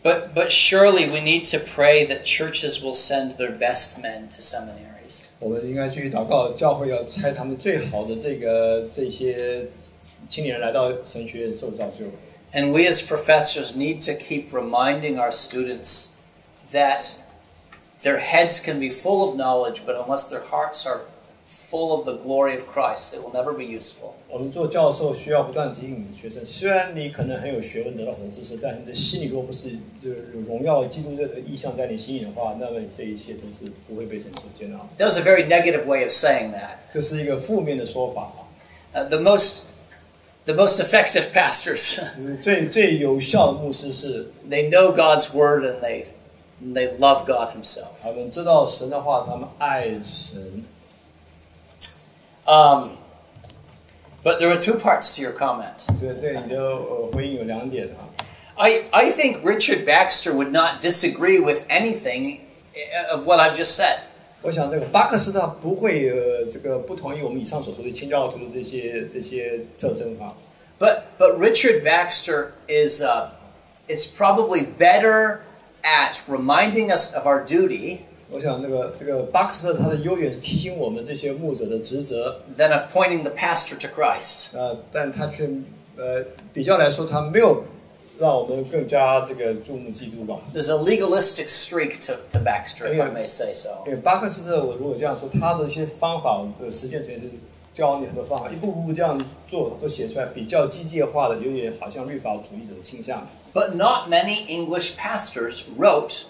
But but surely we need to pray that churches will send their best men to seminaries. 我们应该继续祷告，教会要差他们最好的这个这些青年人来到神学院受造就。 And we as professors need to keep reminding our students that their heads can be full of knowledge, but unless their hearts are full of the glory of Christ, they will never be useful. 我们做教授需要不断提醒学生，虽然你可能很有学问，得到很多知识，但你的心里若不是有有荣耀基督这个意向在你心里的话，那么你这一切都是不会被神所接纳。That was a very negative way of saying that. 这是一个负面的说法啊。Uh, the most the most effective pastors, 最最有效的牧师是 they know God's word and they and they love God Himself. 他们知道神的话，他们爱神。Um, but there are two parts to your comment. 所以这里的呃回应有两点啊。 I, I think Richard Baxter would not disagree with anything uh, of what I've just said. 我想这个巴克斯他不会呃这个不同意我们以上所说的清教徒的这些这些特征啊。 But but Richard Baxter is uh, is probably better at reminding us of our duty 我想那个这个巴克斯特他的优点是提醒我们这些牧者的职责， than of pointing the pastor to Christ. 呃，但他却呃比较来说，他没有让我们更加这个注目基督吧。 There's a legalistic streak to, to Baxter, if I may say so. 因为巴克斯特，我如果这样说，他的一些方法呃实践层面是教你很多方法，一步步这样做都写出来，比较机械化的，有点好像律法主义者的倾向。 But not many English pastors wrote,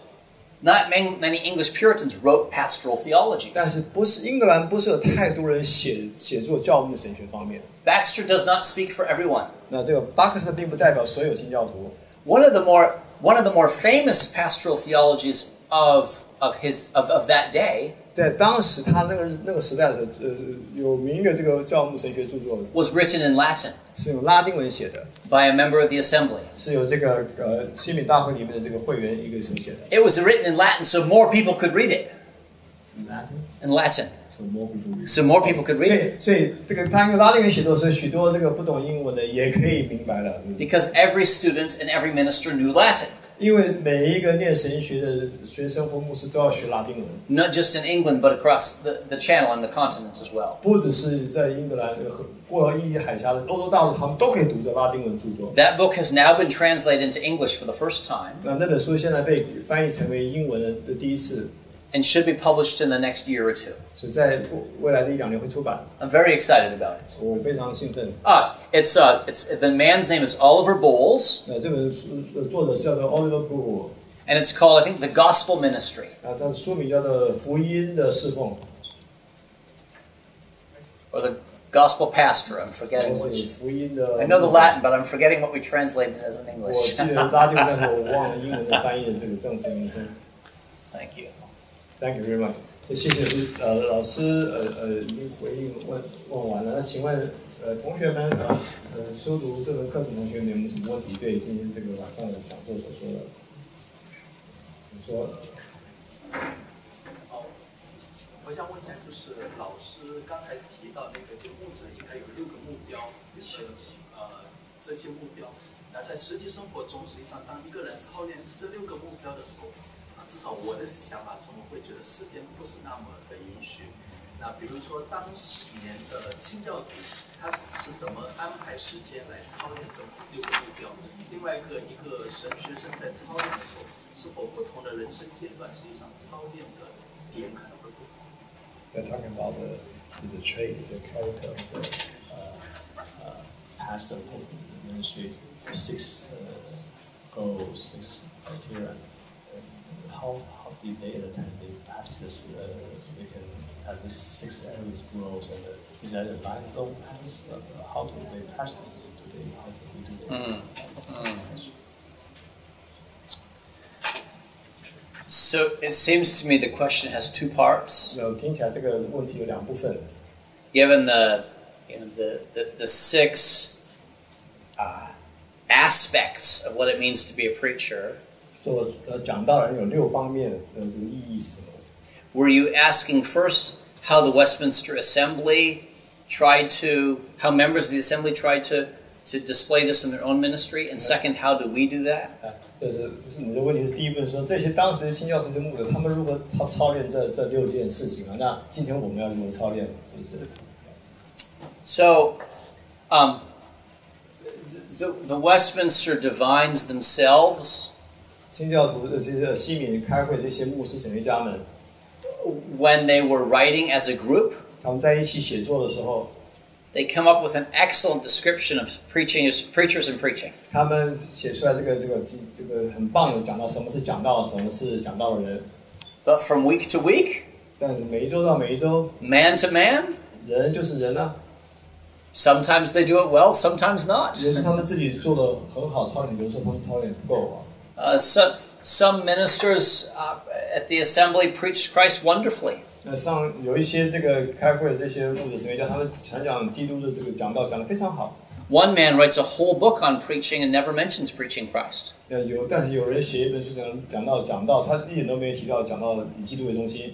not many, many English Puritans wrote pastoral 但 theologies. 是不是英格兰不是有太多人写写作教牧神学方面？ Baxter does not speak for everyone. 那这个巴克斯特并不代表所有新教徒。 One of the more one of the more famous pastoral theologies of of his of, of that day 在当时他那个那个时代的时候，呃，有名的这个教牧神学着作 was written in Latin 是用拉丁文写的， by a member of the assembly. 是由这个呃西敏大会里面的这个会员一个人写的。 It was written in Latin so more people could read it in Latin. 所 So more people could read 以 it 所以这个他用拉丁文写作，所以许多这个不懂英文的也可以明白了，是不是 because every student and every minister knew Latin, 因为每一个念神学的学生或牧师都要学拉丁文，not just in England but across the, the channel and the continents as well. 不只是在英格兰呃和过伊利海峡的欧洲大陆，他们都可以读着拉丁文著作。That book has now been translated into English for the first time 那那本书现在被翻译成为英文的的第一次，and should be published in the next year or two. 所以在未来的一两年会出版， I'm very excited about it. 我非常兴奋。 Ah, it's uh, it's the man's name is Oliver Bowles, 那这本书的作者是叫做 Oliver Bull， and it's called I think the Gospel Ministry. 啊，他的书名叫做《福音的侍奉》， or the gospel pastor. I'm forgetting 或是 which. 福音的。 I know the Latin, but I'm forgetting what we translated as in 我 English. 记得拉丁文，但是我忘了英文的翻译的这个正式名称。 Thank you. Thank you very much。就谢谢呃老师呃呃已经回应问问完了。那请问呃同学们呃呃修读这门课程同学们有没有什么问题对今天这个晚上的讲座所说的？你说好，我想问一下，就是老师刚才提到那个，就物质应该有六个目标，且呃这些目标，那在实际生活中，实际上当一个人操练这六个目标的时候，至少我的想法中，我会觉得时间不是那么的允许。那比如说当年的清教徒，他是是怎么安排时间来操练这六个目标？另外一个，一个神学生在操练的时候，是否不同的人生阶段，实际上操练的点可能会不同？They're talking about the, the trait, the character of the uh, uh, pastor of ministry, six uh, goals, six criteria. how, how did they attack the practices uh, we can have this six areas growth and uh, is that a lifelong practice? Uh, how do they practice today? How do we do that? Mm, mm. So it seems to me the question has two parts. Given the you know, the, the, the six uh, aspects of what it means to be a preacher, 做呃讲道人有六方面的这个意义是什么？ were you asking first how the Westminster Assembly tried to, how members of the Assembly tried to, to display this in their own ministry? And second, how do we do that? 啊，这是就是你的问题是第一部分说这些当时新教徒的牧者他们如何操操练这这六件事情啊？那今天我们要如何操练？是不是？ So, um, the, the Westminster divines themselves, 新教徒的这些西敏开会这些牧师神学家们， when they were writing as a group, 他们在一起写作的时候， they come up with an excellent description of preaching as preachers and preaching. 他们写出来这个这个这个很棒的讲到什么是讲道，什么是讲道的人。 But from week to week, 但是每一周到每一周， man to man, 人就是人啊， sometimes they do it well, sometimes not. 有时他们自己做的很好操练，有时候他们操练不够啊。 Uh, so, some ministers uh, at the assembly preached Christ wonderfully. 那上有一些这个开会的这些牧者神学家，他们传讲基督的这个讲道讲得非常好。 One man writes a whole book on preaching and never mentions preaching Christ. 呃，有，但是有人写一本书讲讲到讲到，他一点都没有提到讲到以基督为中心，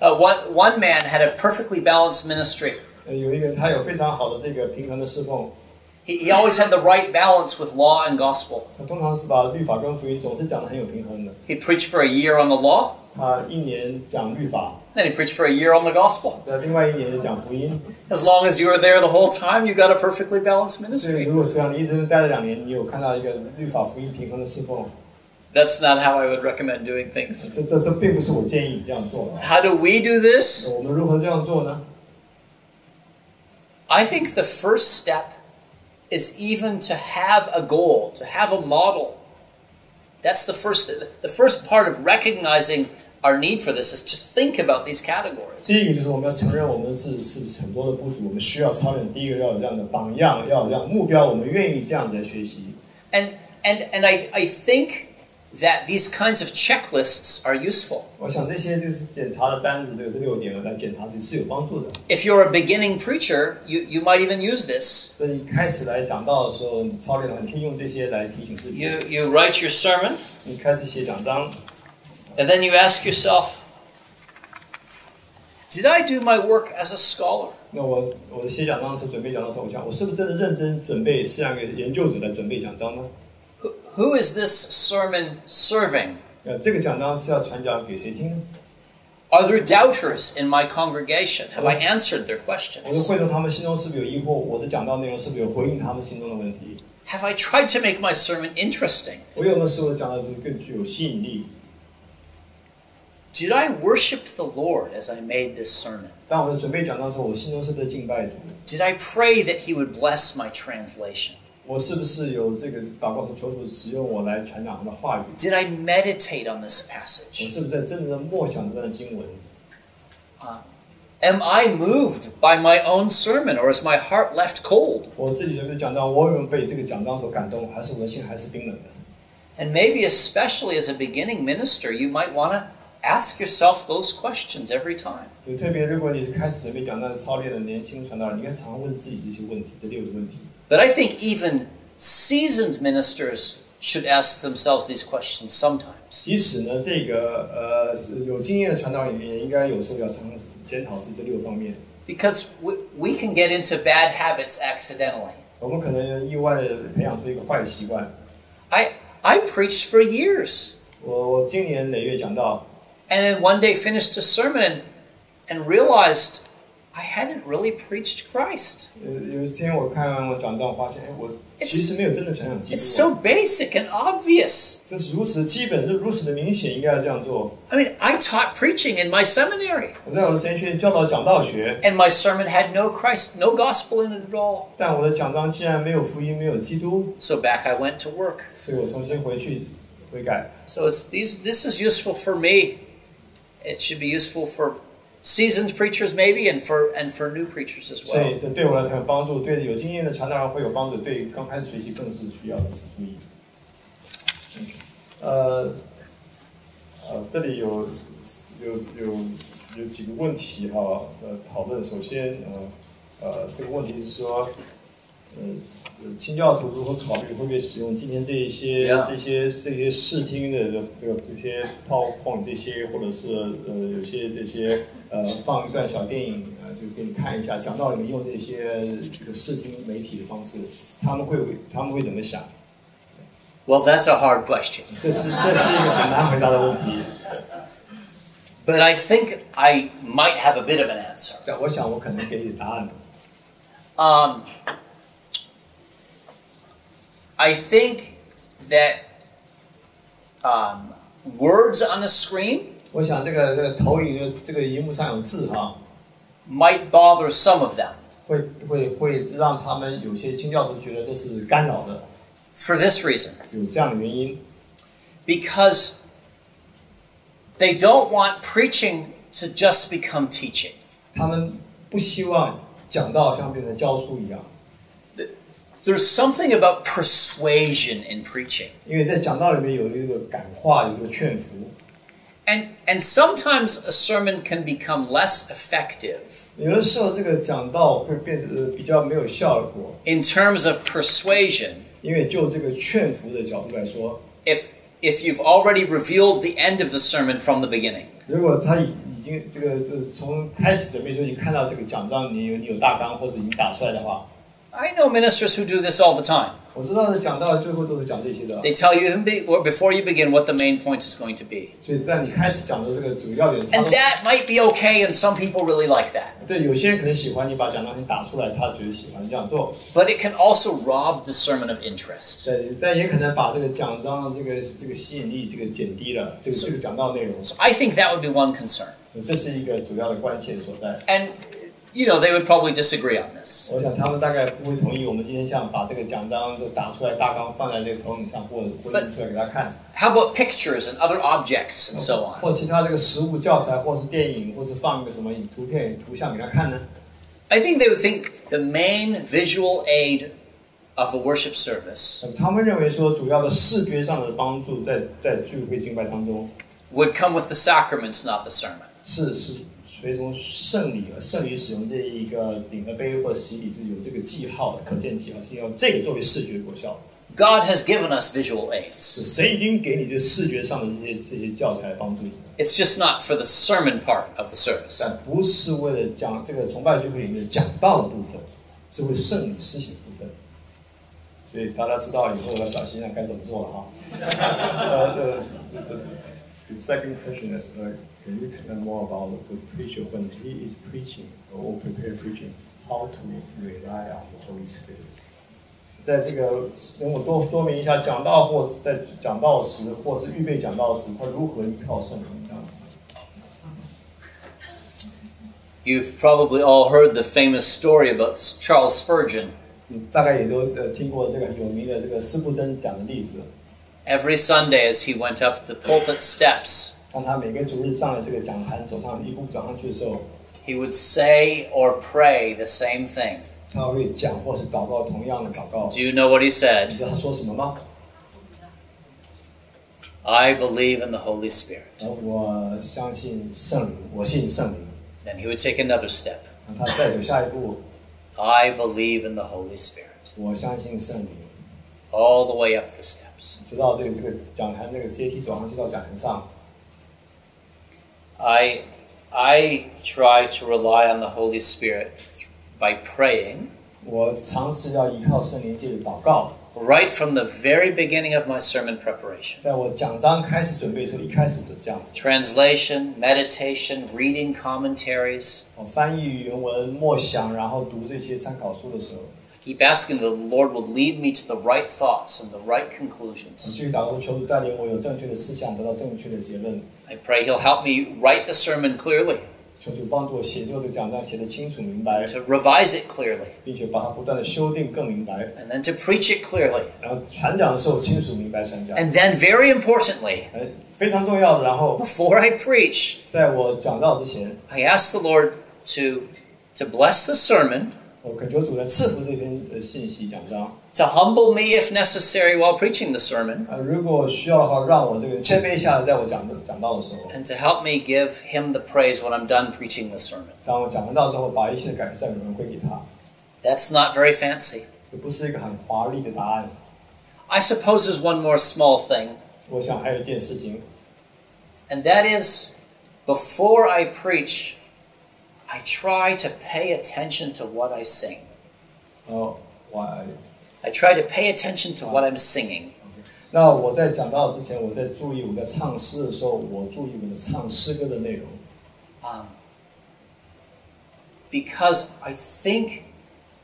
Uh, one, one man had a perfectly balanced ministry. 呃，有一个人他有非常好的这个平衡的侍奉， He, he always had the right balance with law and gospel. 他通常是把律法跟福音总是讲的很有平衡的。 He'd preach for a year on the law, 他一年讲律法， then he'd preach for a year on the gospel. 在另外一年讲福音。 As long as you were there the whole time, you got a perfectly balanced 所以 ministry. 如果这样，你一直待了两年，你有看到一个律法福音平衡的侍奉， That's not how I would recommend doing things. 这这这并不是我建议你这样做的。 How do we do this? 我们如何这样做呢？ I think the first step is even to have a goal, to have a model. That's the first the first part of recognizing our need for this is to think about these categories. 第一个就是我们要承认我们是是很多的不足，我们需要操练。第一个要有这样的榜样，要有这样的目标，我们愿意这样子来学习。 And and and I, I think that these kinds of checklists are useful. 我想这些就是检查的单子，这个这六点来检查自己是有帮助的。 If you're a beginning preacher, you, you might even use this. 所以你开始来讲道的时候，你操练的话，你可以用这些来提醒自己。 You you write your sermon 你开始写讲章， and then you ask yourself, did I do my work as a scholar? 那我我的写讲章的时候，准备讲章的时候，我想我是不是真的认真准备，像一个研究者来准备讲章呢？ Who, who is this sermon serving? 呃，这个讲章是要传讲给谁听呢？ Are there doubters in my congregation? Have I answered their 我的 questions? 会众他们心中是不是有疑惑？我的讲道内容是不是有回应他们心中的问题？ Have I tried to make my sermon interesting? 我有没有使我的讲道就是更具有吸引力？ Did I worship the Lord as I made this sermon? 当我在准备讲章的时候，我心中是不是在敬拜主？ Did I pray that He would bless my translation? 我是不是有这个祷告说求主使用我来传讲他的话语？ Did I meditate on this 我 passage? 是不是在真正的默想这段经文？ Am I moved by my own sermon or is my heart left cold? 我自己准备讲章，我有没有被这个讲章所感动？还是我的心还是冰冷的？ And maybe, especially as a beginning minister, you might want to ask yourself those questions every time. 有特别，如果你是开始准备讲道的操练的年轻传道人，你应该常常问自己这些问题，这六个问题。 But I think even seasoned ministers should ask themselves these questions sometimes. 即使呢，这个呃是有经验的传道人也应该有时候要常常检讨自己这六方面。 Because we, we can get into bad habits accidentally. 我们可能意外的培养出一个坏习惯。 I, I preached for years 我我今年累月讲到， and then one day finished a sermon and, and realized I hadn't really preached Christ. 呃，有一天我看完我讲章，发现哎，我其实没有真的传讲基 It's 督 so 啊。 basic and obvious. 这是如此的基本，如此的明显，应该要这样做。 I mean, I taught preaching in my seminary, 我在我的神学院教导讲道学， and my sermon had no Christ, no gospel in it at all. 但我的讲章竟然没有福音，没有基督， So back I went to work. 所以我重新回去悔改。 So it's these. This is useful for me. It should be useful for seasoned preachers, maybe, and for and for new preachers as 所 well. 以这对我来讲有帮助，对有经验的传道人会有帮助，对刚开始学习更是需要的是注意。呃，呃，这里有有有有几个问题哈，呃，讨论。首先，呃呃，这个问题是说， 呃，呃清教徒如何考虑会不会使用今天这一些 Yeah. 这些这些视听的这这个这些 PowerPoint 这些，或者是呃有些这些呃放一段小电影呃，就给你看一下，讲道里面用这些这个视听媒体的方式，他们会他们会怎么想？ Well, that's a hard question, 这是这是一个很难回答的问题。 but I think I might have a bit of an answer. 但我想我可能给你答案。 Um, I think that um, words on a screen 我想这个这个投影的这个荧幕上有字哈， might bother some of them 会会会让他们有些清教徒觉得这是干扰的， for this reason 有这样的原因。 because they don't want preaching to just become teaching. 他们不希望讲道像变成教书一样， There's something about persuasion in preaching. 因为在讲道里面有一个感化，有一个劝服。 And, and sometimes a sermon can become less effective 有的时候这个讲道会变成呃比较没有效果， in terms of persuasion 因为就这个劝服的角度来说， if, if you've already revealed the end of the sermon from the beginning. 如果他已已经这个这从开始准备的时候，你看到这个讲章，你有你有大纲或者已经打出来的话， I know ministers who do this all the time. 我知道的讲到最后都是讲这些的。 They tell you even be- or before you begin what the main point is going to be. 所以在你开始讲的这个主要点，他 And 都 that might be okay, and some people really like that. 对有些人可能喜欢你把讲章先打出来，他觉得喜欢这样做。 But it can also rob the sermon of interest. 对，但也可能把这个讲章的这个这个吸引力这个减低了，这个这个讲到内容， So I think that would be one concern. 这是一个主要的关键所在。 And, you know, they would probably disagree on this. 我想他们大概不会同意我们今天像把这个奖章都打出来，大纲放在这个投影上，或者或者印出来给他看， How about pictures and other objects and so on? 或其他这个实物教材，或是电影，或是放一个什么图片、图像给他看呢？ I think they would think the main visual aid of a worship service 他们认为说，主要的视觉上的帮助在在聚会敬拜当中 would come with the sacraments, not the sermon. 是是 随从圣礼和圣礼使用这一个饼和杯或者洗礼是有这个记号，可见记号是用这个作为视觉果效。God has given us visual aids. 是神已经给你这视觉上的这些这些教材帮助你，It's just not for the sermon part of the service. 但不是为了讲这个崇拜聚会里面讲道的部分，是为圣礼施行的部分。所以大家知道以后要小心啊，该怎么做了哈。呃呃，the second question is, uh, can you explain more about the preacher when he is preaching or prepare preaching, how to rely on the Holy Spirit? 在这个，跟我多说明一下，讲道或在讲道时，或是预备讲道时，他如何依靠圣灵这样。 You've probably all heard the famous story about Charles Spurgeon. 你大概也都呃听过这个有名的这个施布真讲的例子。 Every Sunday, as he went up the pulpit steps, 当他每个主日上了这个讲坛，走上一步走上去的时候， he would say or pray the same thing. 他会讲或是祷告同样的祷告。 Do you know what he 你 said? 知道他说什么吗？ I believe in the Holy Spirit. 然后我相信圣灵，我信圣灵。 Then he would take another step. 然后他再走下一步， I believe in the Holy Spirit. 我相信圣灵。 All the way up the steps. 直到这个这个讲坛那个阶梯走上去到讲坛上， I, I try to rely on the Holy Spirit by praying 我尝试要依靠圣灵借着祷告。 right from the very beginning of my sermon preparation. 在我讲章开始准备的时候，一开始我就这样： Translation, meditation, reading commentaries. 我翻译原文、默想，然后读这些参考书的时候， I keep asking the Lord will lead me to the right thoughts and the right 我 conclusions. 继续祷告求主带领我有正确的思想，得到正确的结论。 I pray He'll help me write the sermon clearly, 求主帮助我写作这个讲章写得清楚明白， to revise it clearly, 并且把它不断的修订更明白， and then to preach it clearly. 然后传讲的时候清楚明白传讲。 And then, very importantly, 呃，非常重要的。然后 before I preach, 在我讲到之前， I ask the Lord to, to bless the sermon, 我恳求主来赐福这篇呃信息讲章。 to humble me if necessary while preaching the sermon, 呃，如果需要的话，让我这个谦卑下来，在我讲的讲到的时候， and to help me give Him the praise when I'm done preaching the sermon. 当我讲完到之后，把一切的感谢赞美荣归给他。 That's not very fancy. 这不是一个很华丽的答案。 I suppose there's one more small thing, 我想还有一件事情， and that is before I preach, I try to pay attention to what I sing. 哦，我还 I try to pay attention to what I'm singing. 那我在讲到之前，我在注意我在唱诗的时候，我注意我的唱诗歌的内容， Um, because I think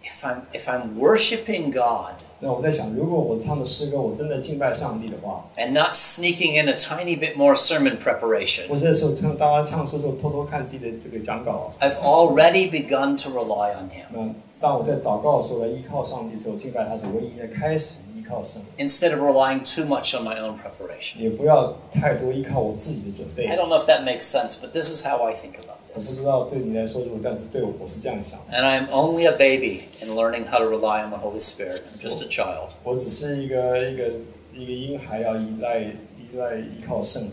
if I'm if I'm worshiping God 那我在想，如果我唱的诗歌我真的敬拜上帝的话， and not sneaking in a tiny bit more sermon preparation, 我这时候唱大家唱诗的时候，偷偷看自己的这个讲稿。 I've already begun to rely on Him 那 当我在祷告的时候来依靠上帝的时候，敬拜他的时候，我已经在开始依靠圣灵， instead of relying too much on my own preparation. 也不要太多依靠我自己的准备 I。don't know if that makes sense, but this is how I think about 我不 this. 知道对你来说如何，但是对我我是这样想。 And I'm only a baby in learning how to rely on the Holy Spirit. I'm just a child. 我只是一个一个一个婴孩，要依赖依赖依靠圣灵，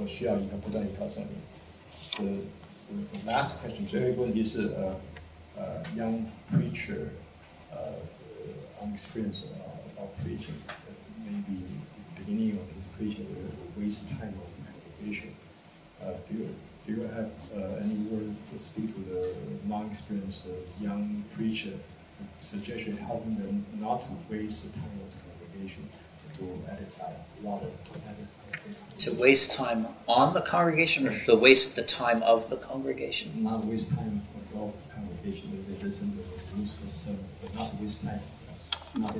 我需要依靠不断依靠圣灵。The, the last question，最后一个问题是呃呃，young Preacher 呃 unexperienced uh, of preaching maybe the beginning of his preaching will waste time of the congregation. Uh, do you do you have uh, any words to speak to the non-experienced uh, young preacher? Suggestion helping them not to waste the time of the congregation to edify, rather to edify. To waste time on the congregation or to waste the time of the congregation? Not waste time of the congregation if they listen to waste time. Not to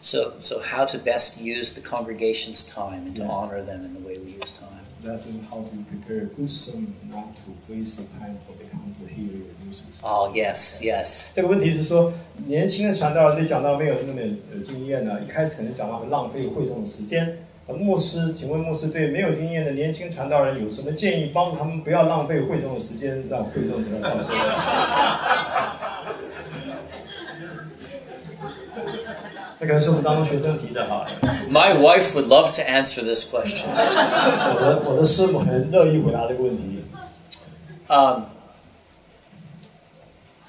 So, so how to best use the congregation's time and to honor them in the way we use time. That's how to prepare a good sermon, not to waste the time for come to hear your sermon. Oh, yes, yes. 这个问题是说，年轻的传道人对讲道没有那么有经验呢，一开始可能讲道会浪费会众的时间。呃，牧师，请问牧师对没有经验的年轻传道人有什么建议，帮助他们不要浪费会众的时间，让会众得到造就？那可能是我们当中学生提的哈。 My wife would love to answer this question. 我的我的师母很乐意回答这个问题。 Um,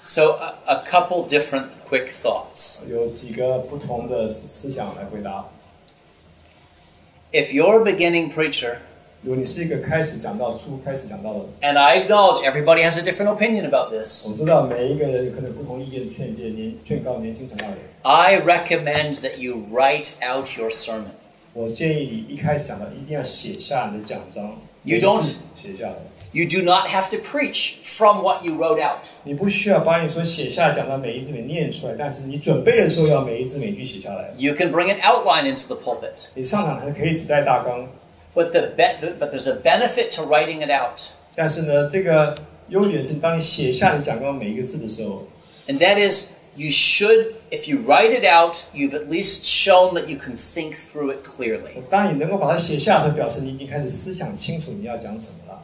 so, a, a couple different quick thoughts. 有几个不同的思思想来回答。 If you're a beginning preacher, And I acknowledge everybody has a different opinion about this. I recommend that you write out your sermon. You don't. You do not have to preach from what you wrote out. You can bring an outline into the pulpit. 你上场还可以只带大纲， But the be- but there's a benefit to writing it out, 但是呢，这个优点是当你写下你讲纲每一个字的时候， and that is you should if you write it out, you've at least shown that you can think through it clearly. 当你能够把它写下的时候，表示你已经开始思想清楚你要讲什么了。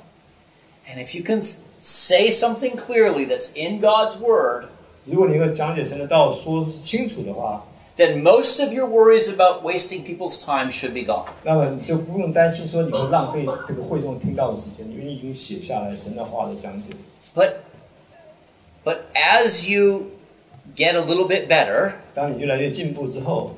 And if you can th- say something clearly that's in God's word, 如果你能够讲解神的道说清楚的话， then most of your worries about wasting people's time should be gone. 那么你就不用担心说你会浪费这个会众听到的时间，因为你已经写下来神的话的讲解。 But but as you get a little bit better, 当你越来越进步之后，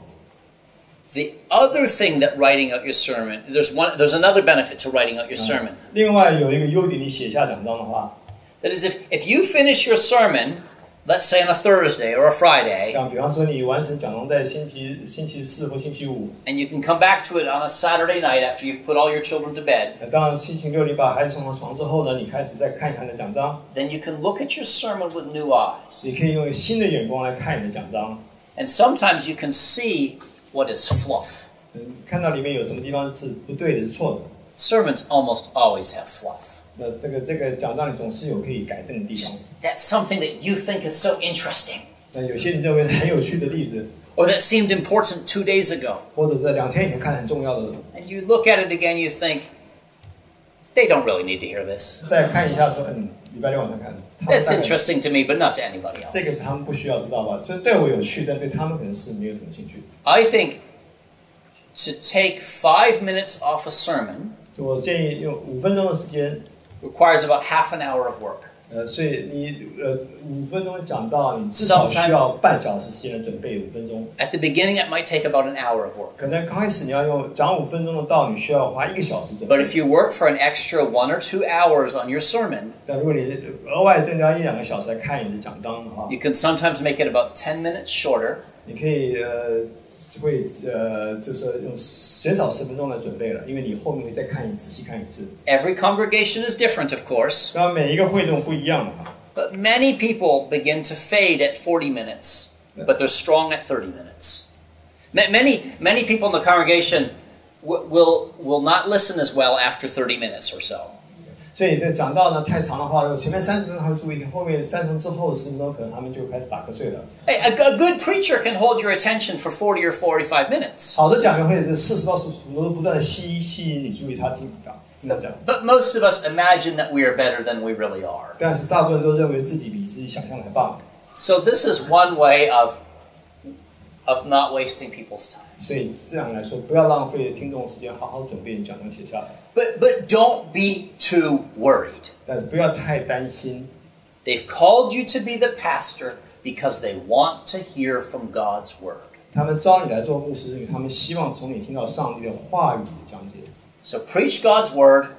the other thing that writing out your sermon, there's one there's another benefit to writing out your sermon. 另外有一个优点，你写下讲章的话， That is if if you finish your sermon, let's say on a Thursday or a Friday, 像比方说你完成讲章在星期星期四或星期五， and you can come back to it on a Saturday night after you've put all your children to bed, 那当然星期六你把孩子送上床之后呢，你开始再看一看你的讲章， then you can look at your sermon with new eyes. 你可以用新的眼光来看你的讲章， And sometimes you can see what is fluff. 嗯，看到里面有什么地方是不对的、是错的。 Sermons almost always have fluff. 那这个这个讲章里总是有可以改正的地方 Just。that's something that you think is so interesting, 那有些你认为是很有趣的例子， or that seemed important two days ago. 或者在两天以前看很重要的， And you look at it again, you think, they don't really need to hear this. 再看一下说，嗯，礼拜六晚上看，他们 That's 大概 interesting to me, but not to anybody 这个 else. 是他们不需要知道吧？就对我有趣，但对他们可能是没有什么兴趣。 I think to take five minutes off a sermon 所以我建议用五分钟的时间， requires about half an hour of work. 呃，所以你呃五分钟讲到，你至少需要半小时时间的准备五分钟。 At the beginning, it might take about an hour of work. 可能刚开始你要用讲五分钟的道，你需要花一个小时准 But 备。 if you work for an extra one or two hours on your sermon, 但如果你额外增加一两个小时来看你的讲章的话， you can sometimes make it about 10 minutes shorter 你可以呃 会呃就是用减少十分钟来准备了，因为你后面会再看一仔细看一次。 Every congregation is different, of course, 当然每一个会众不一样的哈， but many people begin to fade at 40 minutes, but they're strong at 30 minutes. Ma- Many, many people in the congregation w- will, will not listen as well after 30 minutes or so. 所以这讲到呢太长的话，前面三十分钟还会注意听，后面三十分钟之后十分钟可能他们就开始打瞌睡了。 A, a g- a good preacher can hold your attention for 40 or 45 minutes, 好的讲员会是四十到四十分钟不断的吸吸引你注意他听讲听他讲， but most of us imagine that we are better than we really are. 但是大部分都认为自己比自己想象的还棒， So this is one way of, of not wasting people's time. 所以这样来说，不要浪费听众时间，好好准备你讲章写下来，But, but don't be too worried. 但是不要太担心。They've called you to be the pastor because they want to hear from God's word. 他们招你来做牧师，因为他们希望从你听到上帝的话语讲解，So preach God's word,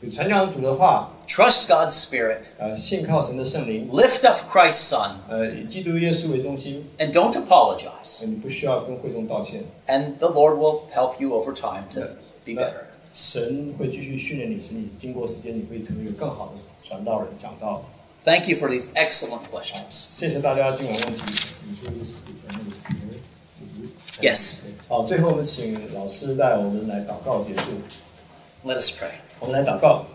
就传讲主的话，trust God's spirit, 呃，信靠神的圣灵， lift up Christ's son, 呃，以基督耶稣为中心， and don't apologize. 呃你不需要跟会众道歉， And the Lord will help you over time to be better. 神会继续训练你，使你经过时间，你会成为一个更好的传道人、讲道。 Thank you for these excellent questions. 谢谢大家今晚问题。你说是呃那个是 Yes. 好，最后我们请老师带我们来祷告结束。 Let us pray. 我们来祷告。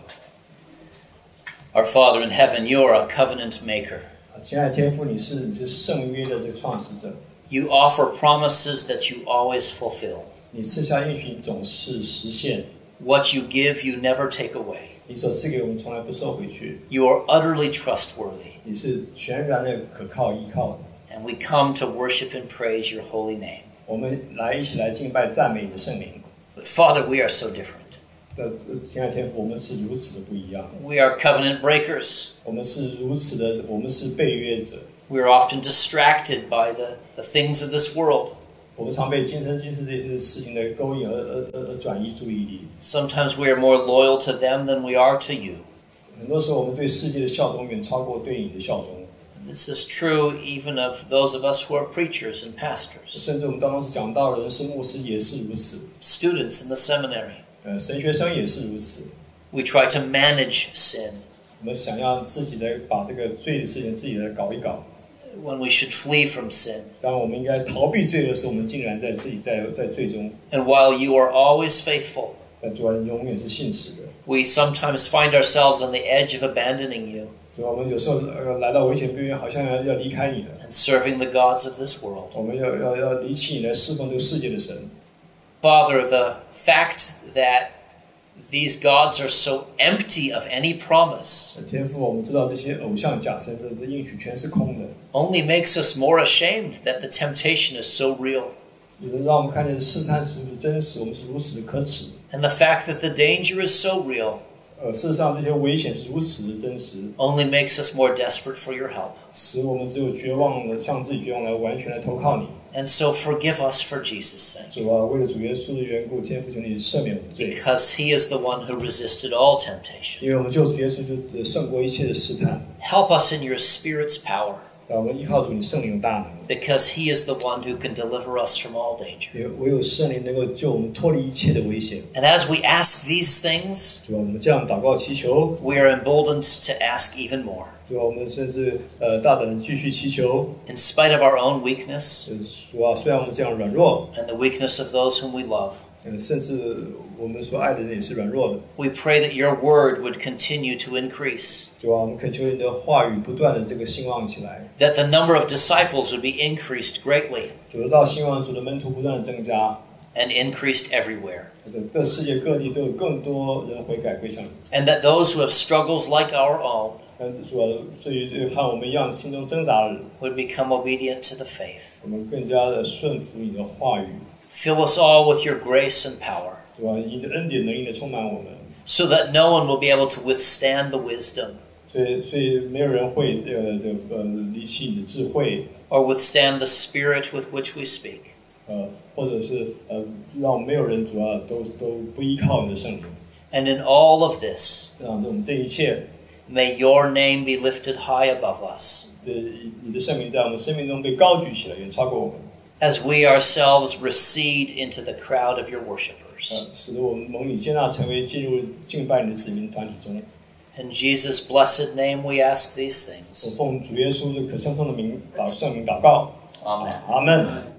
Our Father in heaven, you are a covenant maker. 啊亲爱的天父，你是你是圣约的这个创始者， You offer promises that you always fulfill. 你赐下应许总是实现， What you give, you never take away. 你所赐给我们从来不收回去， You are utterly trustworthy. 你是全然的可靠依靠的。 And we come to worship and praise your holy name. 我们来一起来敬拜赞美你的圣名。 But Father, we are so different. 的呃亲爱的天父，我们是如此的不一样， We are covenant breakers. 我们是如此的，我们是被约者， We are often distracted by the, the things of this world. 我们常被今生今世这些事情的勾引而而而而转移注意力。 Sometimes we are more loyal to them than we are to you. 很多时候，我们对世界的效忠远超过对你的效忠。 This is true even of those of us who are preachers and pastors, 甚至我们当中是讲道的人，是牧师，也是如此。 students in the seminary. 呃，神学生也是如此。 We try to manage sin 我们想要自己的把这个罪的事情自己来搞一搞。 when we should flee from sin. 当我们应该逃避罪恶的时候，我们竟然在自己在在罪中。 And while you are always faithful, 但主啊，你永远是信实的。 we sometimes find ourselves on the edge of abandoning you 所以我们有时候呃来到危险边缘，好像要要离开你的。 and serving the gods of this world. 我们要要要离弃你来侍奉这个世界的神。 Father, the fact that these gods are so empty of any promise only makes us more ashamed that the temptation is so real. And the fact that the danger is so real only makes us more desperate for your help. 使我们只有绝望的向自己绝望来完全来投靠你。 And so forgive us for Jesus' sake, 主啊，为了主耶稣的缘故，天父求你赦免我们罪， because he is the one who resisted all temptation. 因为我们救主耶稣就胜过一切的试探。 Help us in your Spirit's power, 让我们依靠主你圣灵的大能， because he is the one who can deliver us from all danger. 因为唯有圣灵能够救我们脱离一切的危险。 And as we ask these things, 主啊，我们这样祷告祈求， we are emboldened to ask even more. 主啊，我们甚至呃大胆的继续祈求。 In spite of our own weakness 呃，主啊，虽然我们这样软弱， and the weakness of those whom we love, 呃，甚至我们所爱的人也是软弱的。 we pray that your word would continue to increase, 主啊，我们恳求你的话语不断的这个兴旺起来， that the number of disciples would be increased greatly 主的道兴旺，主的门徒不断的增加， and increased everywhere. 这这世界各地都有更多人悔改归向你。 And that those who have struggles like our own 但主啊，对于和我们一样心中挣扎的人， would become obedient to the faith. 我们更加的顺服你的话语。 Fill us all with your grace and power, 主啊，你的恩典能力的充满我们， so that no one will be able to withstand the wisdom 所以所以没有人会呃这个呃离弃你的智慧， or withstand the spirit with which we speak. 呃，或者是呃让没有人主啊都都不依靠你的圣灵。 And in all of this, 让我们这一切， may your name be lifted high above us, 呃，你的圣名在我们生命中被高举起来，远超过我们， as we ourselves recede into the crowd of your worshippers. 呃，使得我们蒙你接纳，成为进入敬拜你的子民团体中。 In Jesus' blessed name we ask these 我 things. 奉主耶稣这可称颂的名祷圣名祷告， Amen. 阿门。